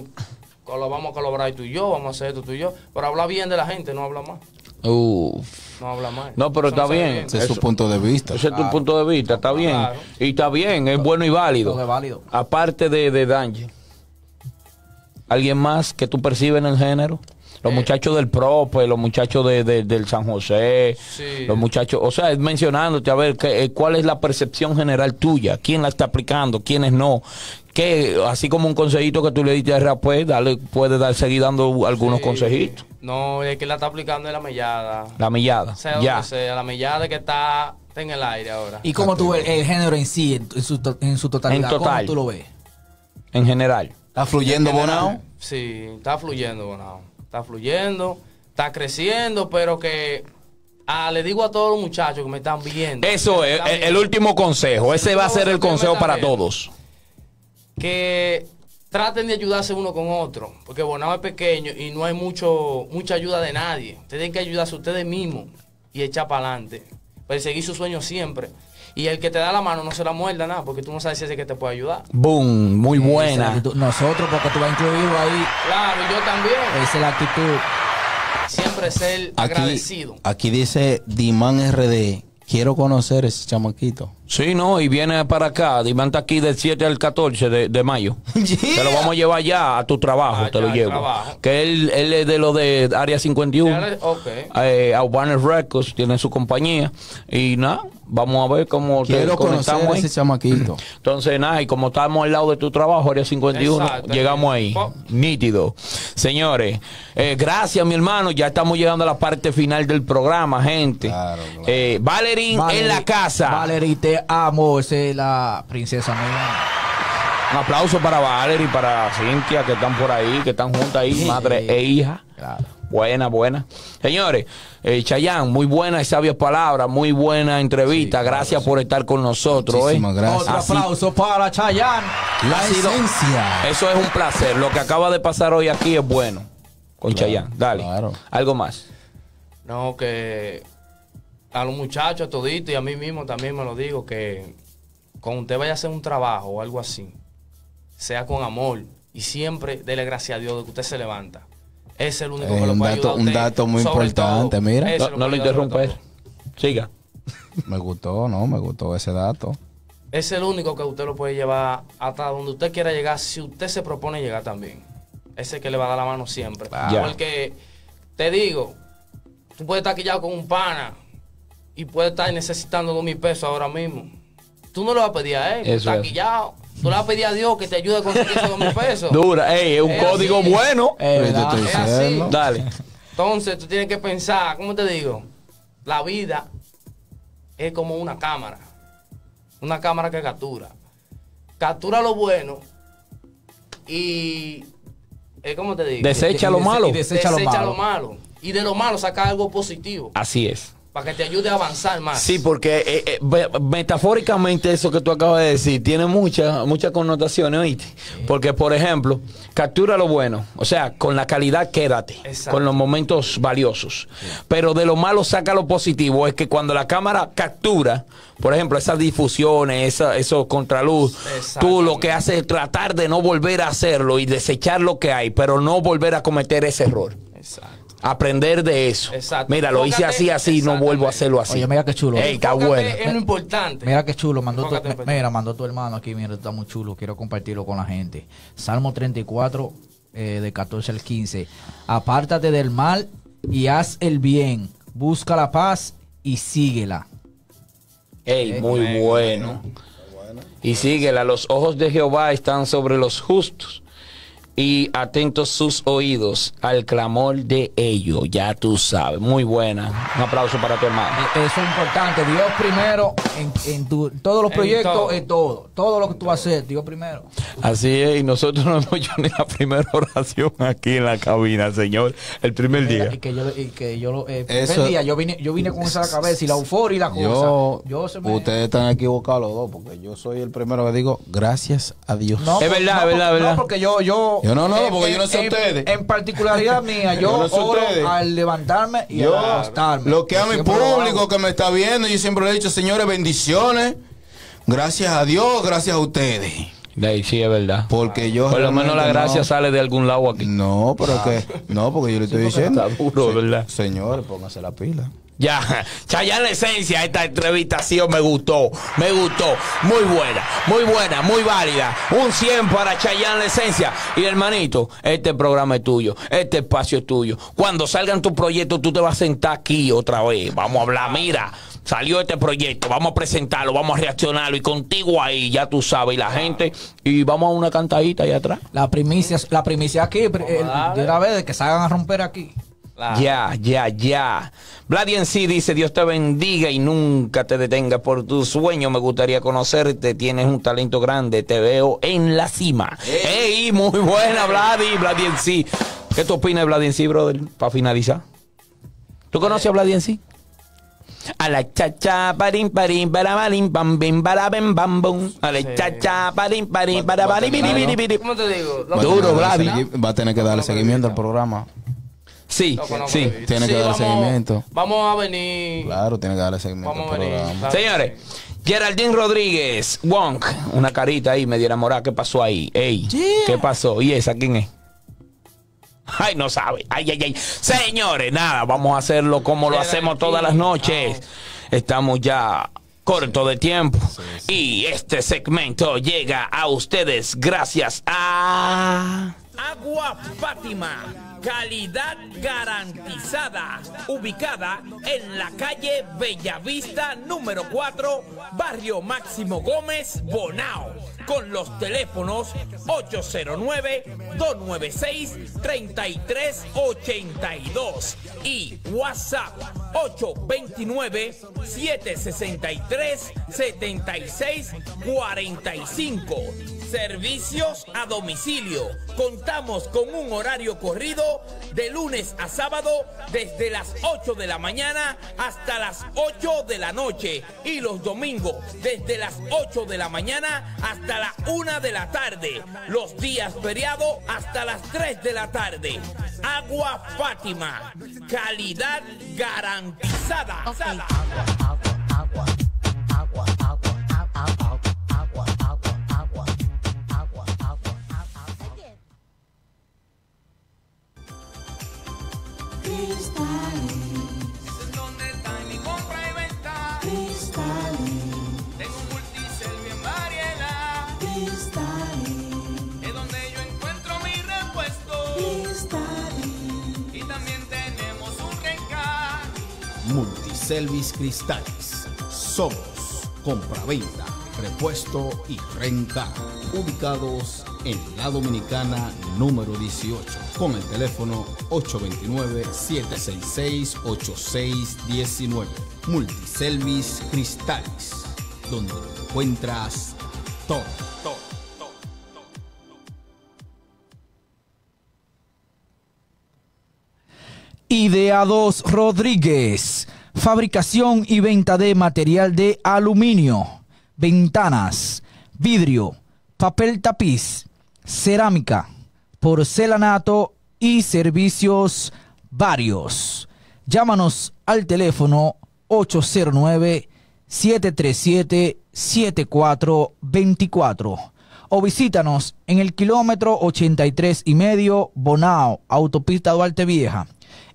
lo vamos a colaborar tú y yo, vamos a hacer esto tú y yo, pero habla bien de la gente, no habla más. Uf. No habla mal. No, pero Eso está bien. Ese es su Eso- punto de vista. Ese es tu punto de vista, está bien. Y está bien, es bueno y válido. Es válido. Aparte de, de Daniel, ¿alguien más que tú percibes en el género? Los Eh. muchachos del Prope, los muchachos de, de- del San José, Sí. los muchachos, o sea, es mencionándote a ver qué, eh, cuál es la percepción general tuya, quién la está aplicando, quiénes no, que así como un consejito que tú le diste a Rap, pues, dale, puede dar, seguir dando algunos Sí. consejitos. No, el que la está aplicando es la mellada. La millada, Sea ya. donde sea, la mellada que está, en el aire ahora. ¿Y cómo tú ves el género en sí, en, su, en su totalidad? En total. ¿Cómo tú lo ves? En general. ¿Está fluyendo Bonao? Sí, está fluyendo, Bonao. Está fluyendo, está creciendo, pero que ah, le digo a todos los muchachos que me están viendo. Eso es, están el, último consejo, ese va a ser el consejo para viendo. todos. Que traten de ayudarse uno con otro, porque Bonao es pequeño y no hay mucho mucha ayuda de nadie. Ustedes tienen que ayudarse ustedes mismos y echar para adelante, perseguir sus sueños siempre. Y el que te da la mano no se la muerda nada, porque tú no sabes si es el que te puede ayudar. Boom, muy buena. actitud. Nosotros, porque tú vas incluido ahí, Claro, y yo también. esa es la actitud. Siempre ser Aquí, agradecido. aquí dice Diman RD. Quiero conocer ese chamaquito. Sí, no, y viene para acá, Dimanta aquí del 7 al 14 de, de mayo. Te lo vamos a llevar ya a tu trabajo, Ah, te lo llevo. trabajo. Que él, él es de lo de Área 51. Ya, Ok. Eh, a Warner Records, tiene su compañía. Y nada, vamos a ver cómo te Quiero conocer conectamos ahí. ese chamaquito. Entonces, nada, y como estamos al lado de tu trabajo, Área 51, Exacto. llegamos ahí. Nítido. Señores, eh, gracias, mi hermano. Ya estamos llegando a la parte final del programa, gente. Claro, claro. Eh, Valerín en la casa. Valerie, te amo. Esa es la princesa mía. Un aplauso para Valerie y para Cintia que están por ahí, que están juntas ahí, madre e hija. Claro. Buena, buena. Señores, eh, Chayán, muy buena y sabias palabras, muy buena entrevista. Gracias por estar con nosotros. Muchísimas eh. gracias. Otro Así- aplauso para Chayanne. La sido- esencia. Eso es un placer. Lo que acaba de pasar hoy aquí es bueno. Con Claro, Chayán. Dale. claro. Algo más. No, que a los muchachos toditos y a mí mismo también me lo digo, que cuando usted vaya a hacer un trabajo o algo así, sea con amor y siempre dele gracias a Dios de que usted se levanta. Ese es el único Eh, que lo un puede dato- ayudar a un dato muy importante, todo, mira. ese No, lo no lo interrumpa. todo. Siga. Me gustó, ¿no? Me gustó ese dato. Es el único que usted lo puede llevar hasta donde usted quiera llegar, si usted se propone llegar también. Ese que le va a dar la mano siempre. Ya. Porque, te digo, tú puedes estar quillado con un pana y puedes estar necesitando dos mil pesos ahora mismo. Tú no le vas a pedir a él, tú Eso estás es. quillado. Tú le vas a pedir a Dios que te ayude a conseguir esos dos mil pesos. Dura. Ey, es un Es código así. bueno. Es así. Dale. Entonces tú tienes que pensar, ¿cómo te digo? La vida es como una cámara. Una cámara que captura. Captura lo bueno y... eh, ¿Cómo te digo? Desecha lo malo. y desecha lo Desecha malo. lo malo. Y de lo malo saca algo positivo. Así es. Para que te ayude a avanzar más. Sí, porque eh, eh, metafóricamente eso que tú acabas de decir tiene muchas muchas connotaciones, ¿oíste? Porque, por ejemplo, captura lo bueno, o sea, con la calidad quédate, Exacto. con los momentos valiosos. Pero de lo malo saca lo positivo, es que cuando la cámara captura, por ejemplo, esas difusiones, esa, esos contraluz, tú lo que haces es tratar de no volver a hacerlo y desechar lo que hay, pero no volver a cometer ese error. Exacto. Aprender de eso. Exacto. Mira, lo hice así, así, no vuelvo a hacerlo así. Oye, mira qué chulo. Ey, está bueno. en lo importante. Mira qué chulo, mandó tu, mira, mandó tu hermano aquí, mira, está muy chulo, quiero compartirlo con la gente. Salmo 34, eh, de 14 al 15. Apártate del mal y haz el bien, busca la paz y síguela. Ey, muy Amén. bueno. Y síguela, los ojos de Jehová están sobre los justos y atentos sus oídos al clamor de ellos, ya tú sabes. Muy buena. Un aplauso para tu hermano. Eso es importante. Dios primero en, en tu- todos los En proyectos, todo. en todo. Todo lo que tú haces, Dios primero. Así es, y nosotros no hemos hecho ni la primera oración aquí en la cabina, Señor, el primer día. Y que yo, y que yo lo- eh, Eso- primer día, yo vine, yo vine con esa cabeza y la euforia y la cosa. Yo, Yo se me- ustedes están equivocados los dos, porque yo soy el primero que digo gracias a Dios. No, Es verdad, no, es verdad, no, es verdad. porque yo, yo. Yo no, no, porque yo no sé en- ustedes. En particularidad mía, yo, Yo no sé oro ustedes. al levantarme y Yo, al acostarme. lo que a mi público que me está viendo, yo siempre le he dicho, señores, bendiciones. Gracias a Dios, gracias a ustedes. De ahí sí es verdad. Porque yo. Por lo menos la gracia no- sale de algún lado aquí. No, pero que. No, porque yo le estoy diciendo. Está duro, ¿verdad? Señores, pónganse la pila. Ya, Chayanne la esencia, esta entrevistación me gustó, me gustó, muy buena, muy buena, muy válida. Un 100 para Chayanne la esencia. Y hermanito, este programa es tuyo, este espacio es tuyo. Cuando salgan tus proyectos, tú te vas a sentar aquí otra vez. Vamos a hablar, mira, salió este proyecto, vamos a presentarlo, vamos a reaccionarlo y contigo ahí, ya tú sabes, y la gente, y vamos a una cantadita ahí atrás. La primicia, la primicia aquí, el- de una vez, de que salgan a romper aquí. Claro. Ya, ya, ya. Vladi en sí dice, Dios te bendiga y nunca te detenga por tu sueño. Me gustaría conocerte, tienes un talento grande, te veo en la cima. ¡Ey! muy buena, Vladi, Vladi en sí. ¿Qué tú opinas de Vladi en sí, brother? Para finalizar. ¿Tú conoces a Vladi en sí? A la chacha, parim, parim, para barim, bam, bim, para bem, bam, bum. A la chacha, parim, parim, para biri, biri, biri. ¿Cómo te digo? Duro, Vladi. Va a tener que darle seguimiento al programa. Sí, sí. Tiene que darle vamos, seguimiento. Vamos a venir. Claro, tiene que darle seguimiento Vamos a venir. claro. Señores, Geraldine Rodríguez, Wonk, una carita ahí medio enamorada. ¿Qué pasó ahí? Ey, ¿qué pasó? ¿Y esa quién es? Ay, no sabe. Ay, ay, ay. Señores, nada, vamos a hacerlo como lo hacemos todas las noches. Estamos ya corto de tiempo. Y este segmento llega a ustedes gracias a... Agua Fátima, calidad garantizada, ubicada en la calle Bellavista número 4, barrio Máximo Gómez, Bonao, con los teléfonos 809-296-3382 y WhatsApp 829-763-7645. Servicios a domicilio. Contamos con un horario corrido de lunes a sábado desde las 8 de la mañana hasta las 8 de la noche y los domingos desde las 8 de la mañana hasta la 1 de la tarde. Los días feriados hasta las 3 de la tarde. Agua Fátima. Calidad garantizada. Donde está mi compra y venta. Tengo un multicel bien variedad. Es donde yo encuentro mi repuesto. Y también tenemos un rencar. Multiservice Cristales. Somos compraventa, repuesto y renta. Ubicados en la Dominicana número 18. Con el teléfono 829-766-8619. Multiservice Cristales. Donde encuentras todo. Ideados Rodríguez. Fabricación y venta de material de aluminio, ventanas, vidrio, papel tapiz, cerámica, porcelanato y servicios varios. Llámanos al teléfono 809-737-7424 o visítanos en el kilómetro 83 y medio Bonao, autopista Duarte Vieja,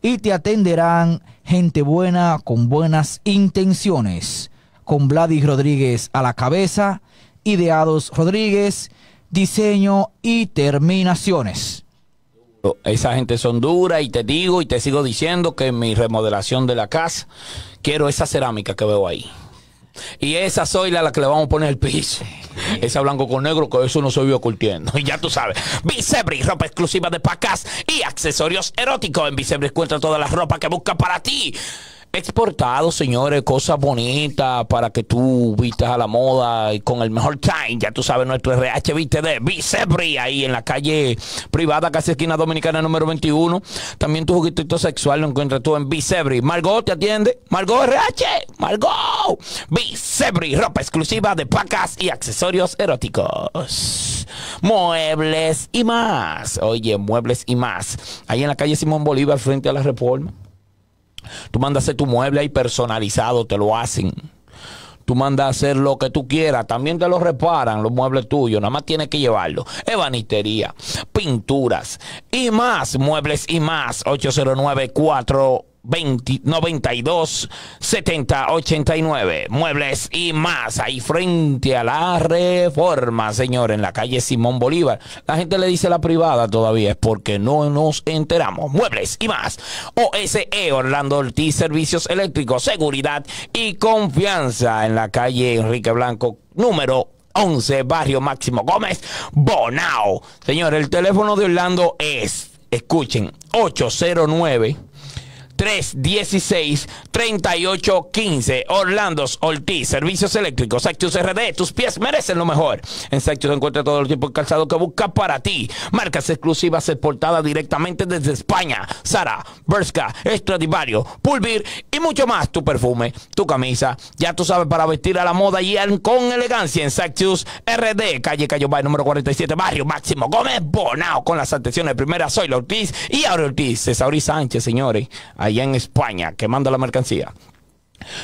y te atenderán gente buena con buenas intenciones. Con Vladis Rodríguez a la cabeza, Ideados Rodríguez, diseño y terminaciones. Esa gente son duras y te digo y te sigo diciendo que en mi remodelación de la casa quiero esa cerámica que veo ahí. Y esa Zoila la que le vamos a poner el piso. Esa blanco con negro, que eso no se vio curtiendo. Y ya tú sabes. Bisebri, ropa exclusiva de pacas y accesorios eróticos. En Bisebri encuentra toda la ropa que busca para ti. Exportado, señores, cosas bonitas para que tú vistas a la moda y con el mejor time. Ya tú sabes, nuestro RH viste de Bisebri, ahí en la calle privada, casi esquina dominicana número 21. También tu juguetito sexual lo encuentras tú en Bisebri. Margot te atiende. Margot RH. Margot. Bisebri, ropa exclusiva de pacas y accesorios eróticos. Muebles y más. Oye, muebles y más. Ahí en la calle Simón Bolívar, frente a la Reforma. Tú mandas a hacer tu mueble ahí personalizado, te lo hacen. Tú mandas a hacer lo que tú quieras, también te lo reparan los muebles tuyos, nada más tienes que llevarlo. Ebanistería, pinturas y más, muebles y más. 809 4 20, 92 70 89 muebles y más ahí frente a la reforma señor en la calle Simón Bolívar. La gente le dice la privada todavía es porque no nos enteramos. Muebles y más. OSE Orlando Ortiz servicios eléctricos seguridad y confianza en la calle Enrique Blanco número 11 barrio Máximo Gómez Bonao. Señor el teléfono de Orlando es escuchen 809 316-3815. Orlandos Ortiz, servicios eléctricos, Actus RD, tus pies merecen lo mejor. En Sectus encuentra todo el tipo de calzado que busca para ti. Marcas exclusivas exportadas directamente desde España. Sara, Berska, Stradivarius, Pulvir y mucho más. Tu perfume, tu camisa, ya tú sabes para vestir a la moda y con elegancia en Sectus RD, calle Cayo Bay, número 47, barrio Máximo Gómez Bonao, con las atenciones primera, soy Ortiz y ahora Ortiz, César Sánchez, señores, allá en España, que manda la mercancía.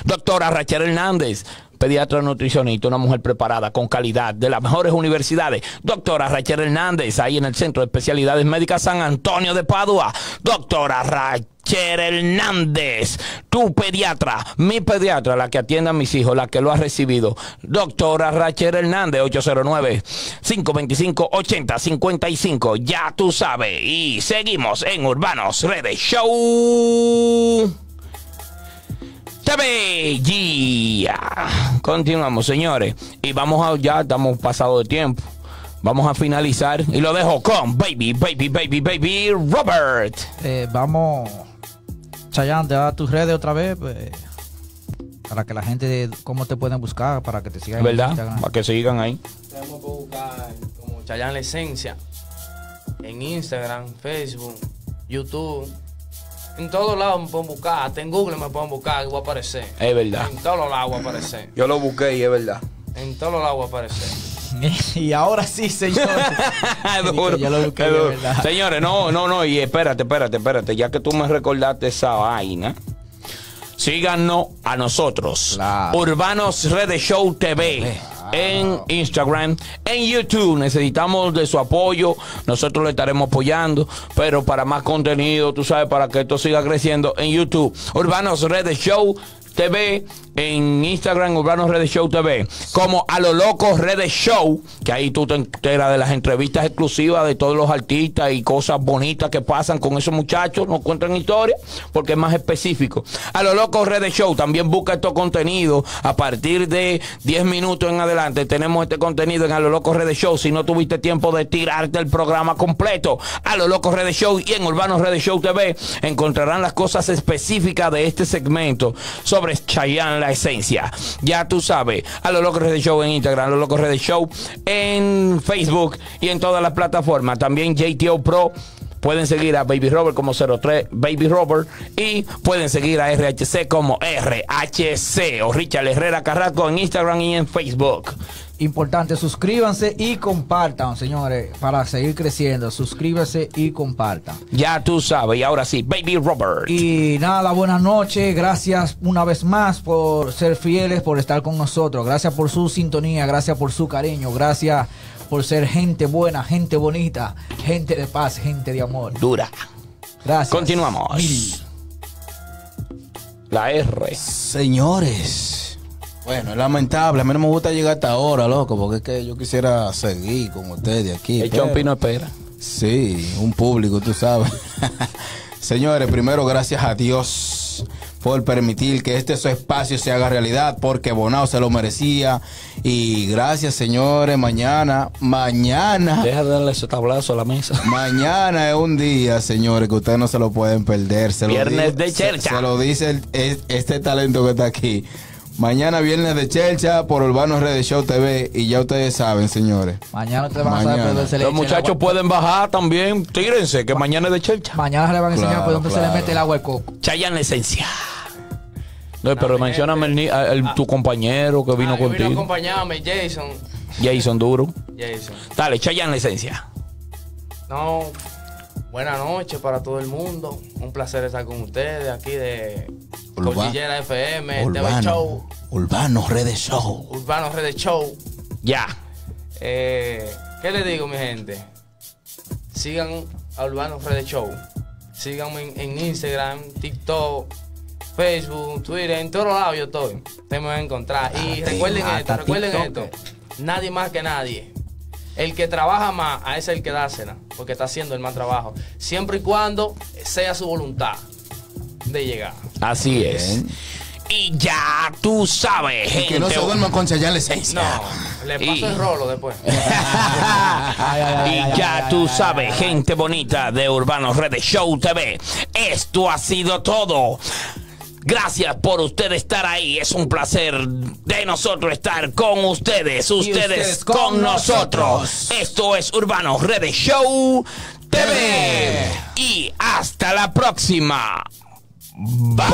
Doctora Rachel Hernández, pediatra nutricionista, una mujer preparada con calidad de las mejores universidades. Doctora Rachel Hernández, ahí en el Centro de Especialidades Médicas San Antonio de Padua. Doctora Rachel Hernández, tu pediatra, mi pediatra, la que atiende a mis hijos, la que lo ha recibido. Doctora Rachel Hernández, 809-525-8055. Ya tú sabes. Y seguimos en Urbanos Redes Show. TV. Yeah. Continuamos, señores. Y vamos a, ya estamos pasado de tiempo. Vamos a finalizar y lo dejo con Baby, Baby, Baby, Baby Robert. Eh, vamos, Chayanne, a tus redes otra vez. pues, para que la gente, ¿cómo te pueden buscar? Para que te sigan ¿Verdad? Para que sigan ahí. Tenemos que buscar como Chayanne La Esencia en Instagram, Facebook, YouTube. En todos lados me pueden buscar. Hasta en Google me pueden buscar y voy a aparecer. Es verdad. En todos los lados voy a aparecer. Yo lo busqué y es verdad. En todos los lados voy a aparecer. y ahora sí, señor. Es duro, Yo lo busqué, es de verdad. Señores, no, no, no, y espérate, espérate, espérate, ya que tú me recordaste esa vaina. Síganos a nosotros. Claro. Urbanos Redes Show TV. En Instagram, en YouTube, necesitamos de su apoyo. Nosotros le estaremos apoyando, pero para más contenido, tú sabes, para que esto siga creciendo en YouTube. Urbanos Redes Show TV, en Instagram, Urbanos Redes Show TV, como a lo locos Redes Show, que ahí tú te enteras de las entrevistas exclusivas de todos los artistas y cosas bonitas que pasan con esos muchachos, nos cuentan historias, porque es más específico. A lo locos Redes Show, también busca estos contenidos a partir de 10 minutos en adelante. Tenemos este contenido en A lo locos Redes Show. Si no tuviste tiempo de tirarte el programa completo, a lo locos Redes Show y en Urbanos Redes Show TV encontrarán las cosas específicas de este segmento sobre Chayanne la esencia. Ya tú sabes, a lo locos Redes Show en Instagram, a lo locos Redes Show en Facebook y en todas las plataformas. También JTO Pro. Pueden seguir a Baby Robert como 03 Baby Robert y pueden seguir a RHC como RHC o Richard Herrera Carrasco en Instagram y en Facebook. Importante, suscríbanse y compartan, señores, para seguir creciendo. Suscríbanse y compartan. Ya tú sabes, y ahora sí, Baby Robert. Y nada, buenas noches. Gracias una vez más por ser fieles, por estar con nosotros. Gracias por su sintonía, gracias por su cariño, gracias por ser gente buena, gente bonita, gente de paz, gente de amor. Dura. Gracias. Continuamos. Mil. La R. Señores, bueno, es lamentable. A mí no me gusta llegar hasta ahora, loco, porque es que yo quisiera seguir con ustedes aquí. El Chompi no espera. Sí, un público, tú sabes. Señores, primero, gracias a Dios por permitir que este su espacio se haga realidad, porque Bonao se lo merecía. Y gracias, señores. Mañana, mañana. Deja de darle ese tablazo a la mesa. Mañana es un día, señores, que ustedes no se lo pueden perder. Se lo Viernes di- de se- Chercha. Se, lo dice el- es- este talento que está aquí. Mañana viernes de Chelcha por Urbano Red Show TV. Y ya ustedes saben, señores. Mañana ustedes van a saber dónde se le Los muchachos agua. pueden bajar también. Tírense, que mañana es de chelcha. Mañana le van a enseñar Claro, por dónde se le mete el agua al coco. Chayan la esencia. No, pero mencioname el, tu compañero que vino Ah, que vino a contigo. acompañarme, Jason. Jason Duro. Jason. Dale, Chayan la esencia. No, buenas noches para todo el mundo. Un placer estar con ustedes aquí de Urba- Cordillera FM, TV Urbano. Show, Urbano Red Show. Urbano Red Show. Ya. Eh, ¿Qué les digo, mi gente? Sigan a Urbano Red Show. Síganme en, en Instagram, TikTok, Facebook, Twitter, en todos lados yo estoy. Ustedes me van a encontrar. Y recuerden esto, recuerden TikTok. esto. Nadie más que nadie. El que trabaja más, a ese es el que dársela, porque está haciendo el más trabajo. Siempre y cuando sea su voluntad de llegar. Así es. Y ya tú sabes, Y gente. que no se duerman con Chayanne la esencia. No, le paso Y- el rolo después. y ya tú sabes, gente bonita de Urbano Red Show TV. Esto ha sido todo. Gracias por usted estar ahí. Es un placer de nosotros estar con ustedes. Ustedes, ustedes con, con nosotros. nosotros. Esto es Urbano Red Show TV. Y hasta la próxima. Bye.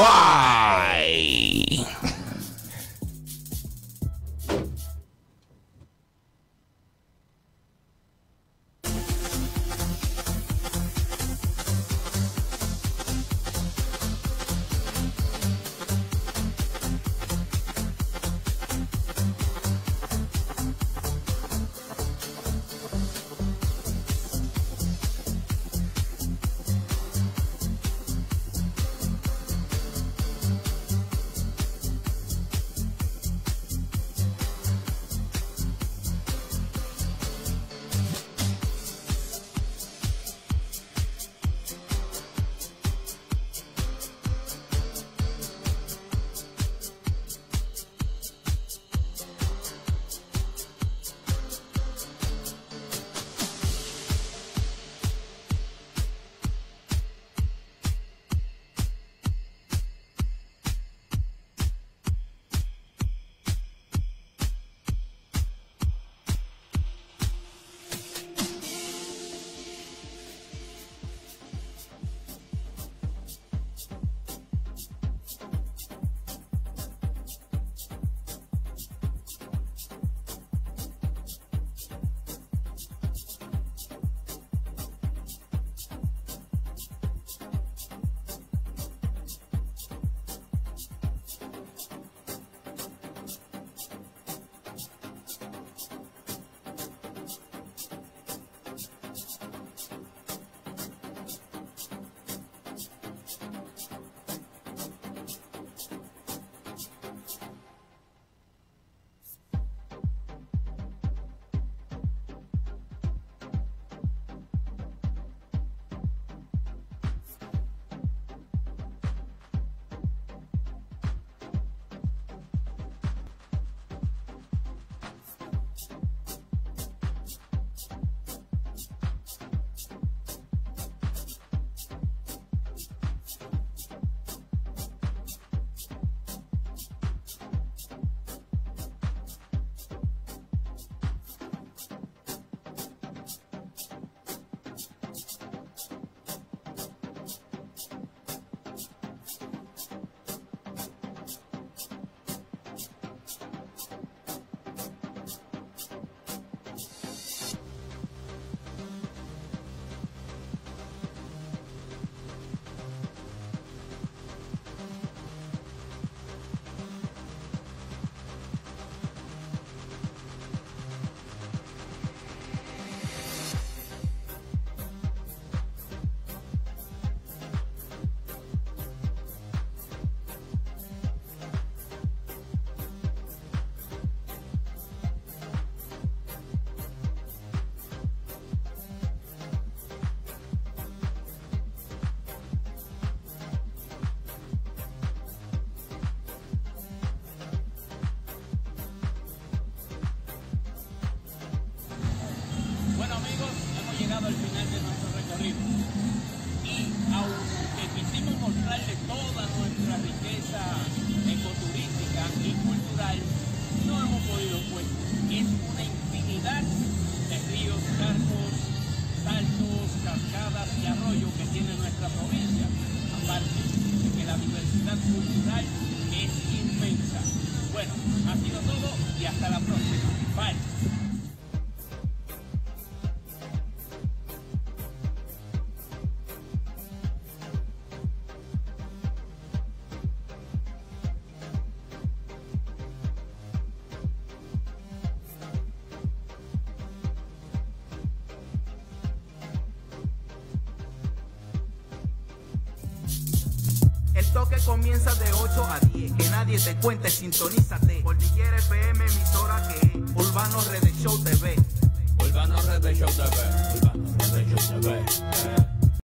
que nadie te cuente, sintonízate. Cordillera FM, emisora que es Urbano Red Show TV.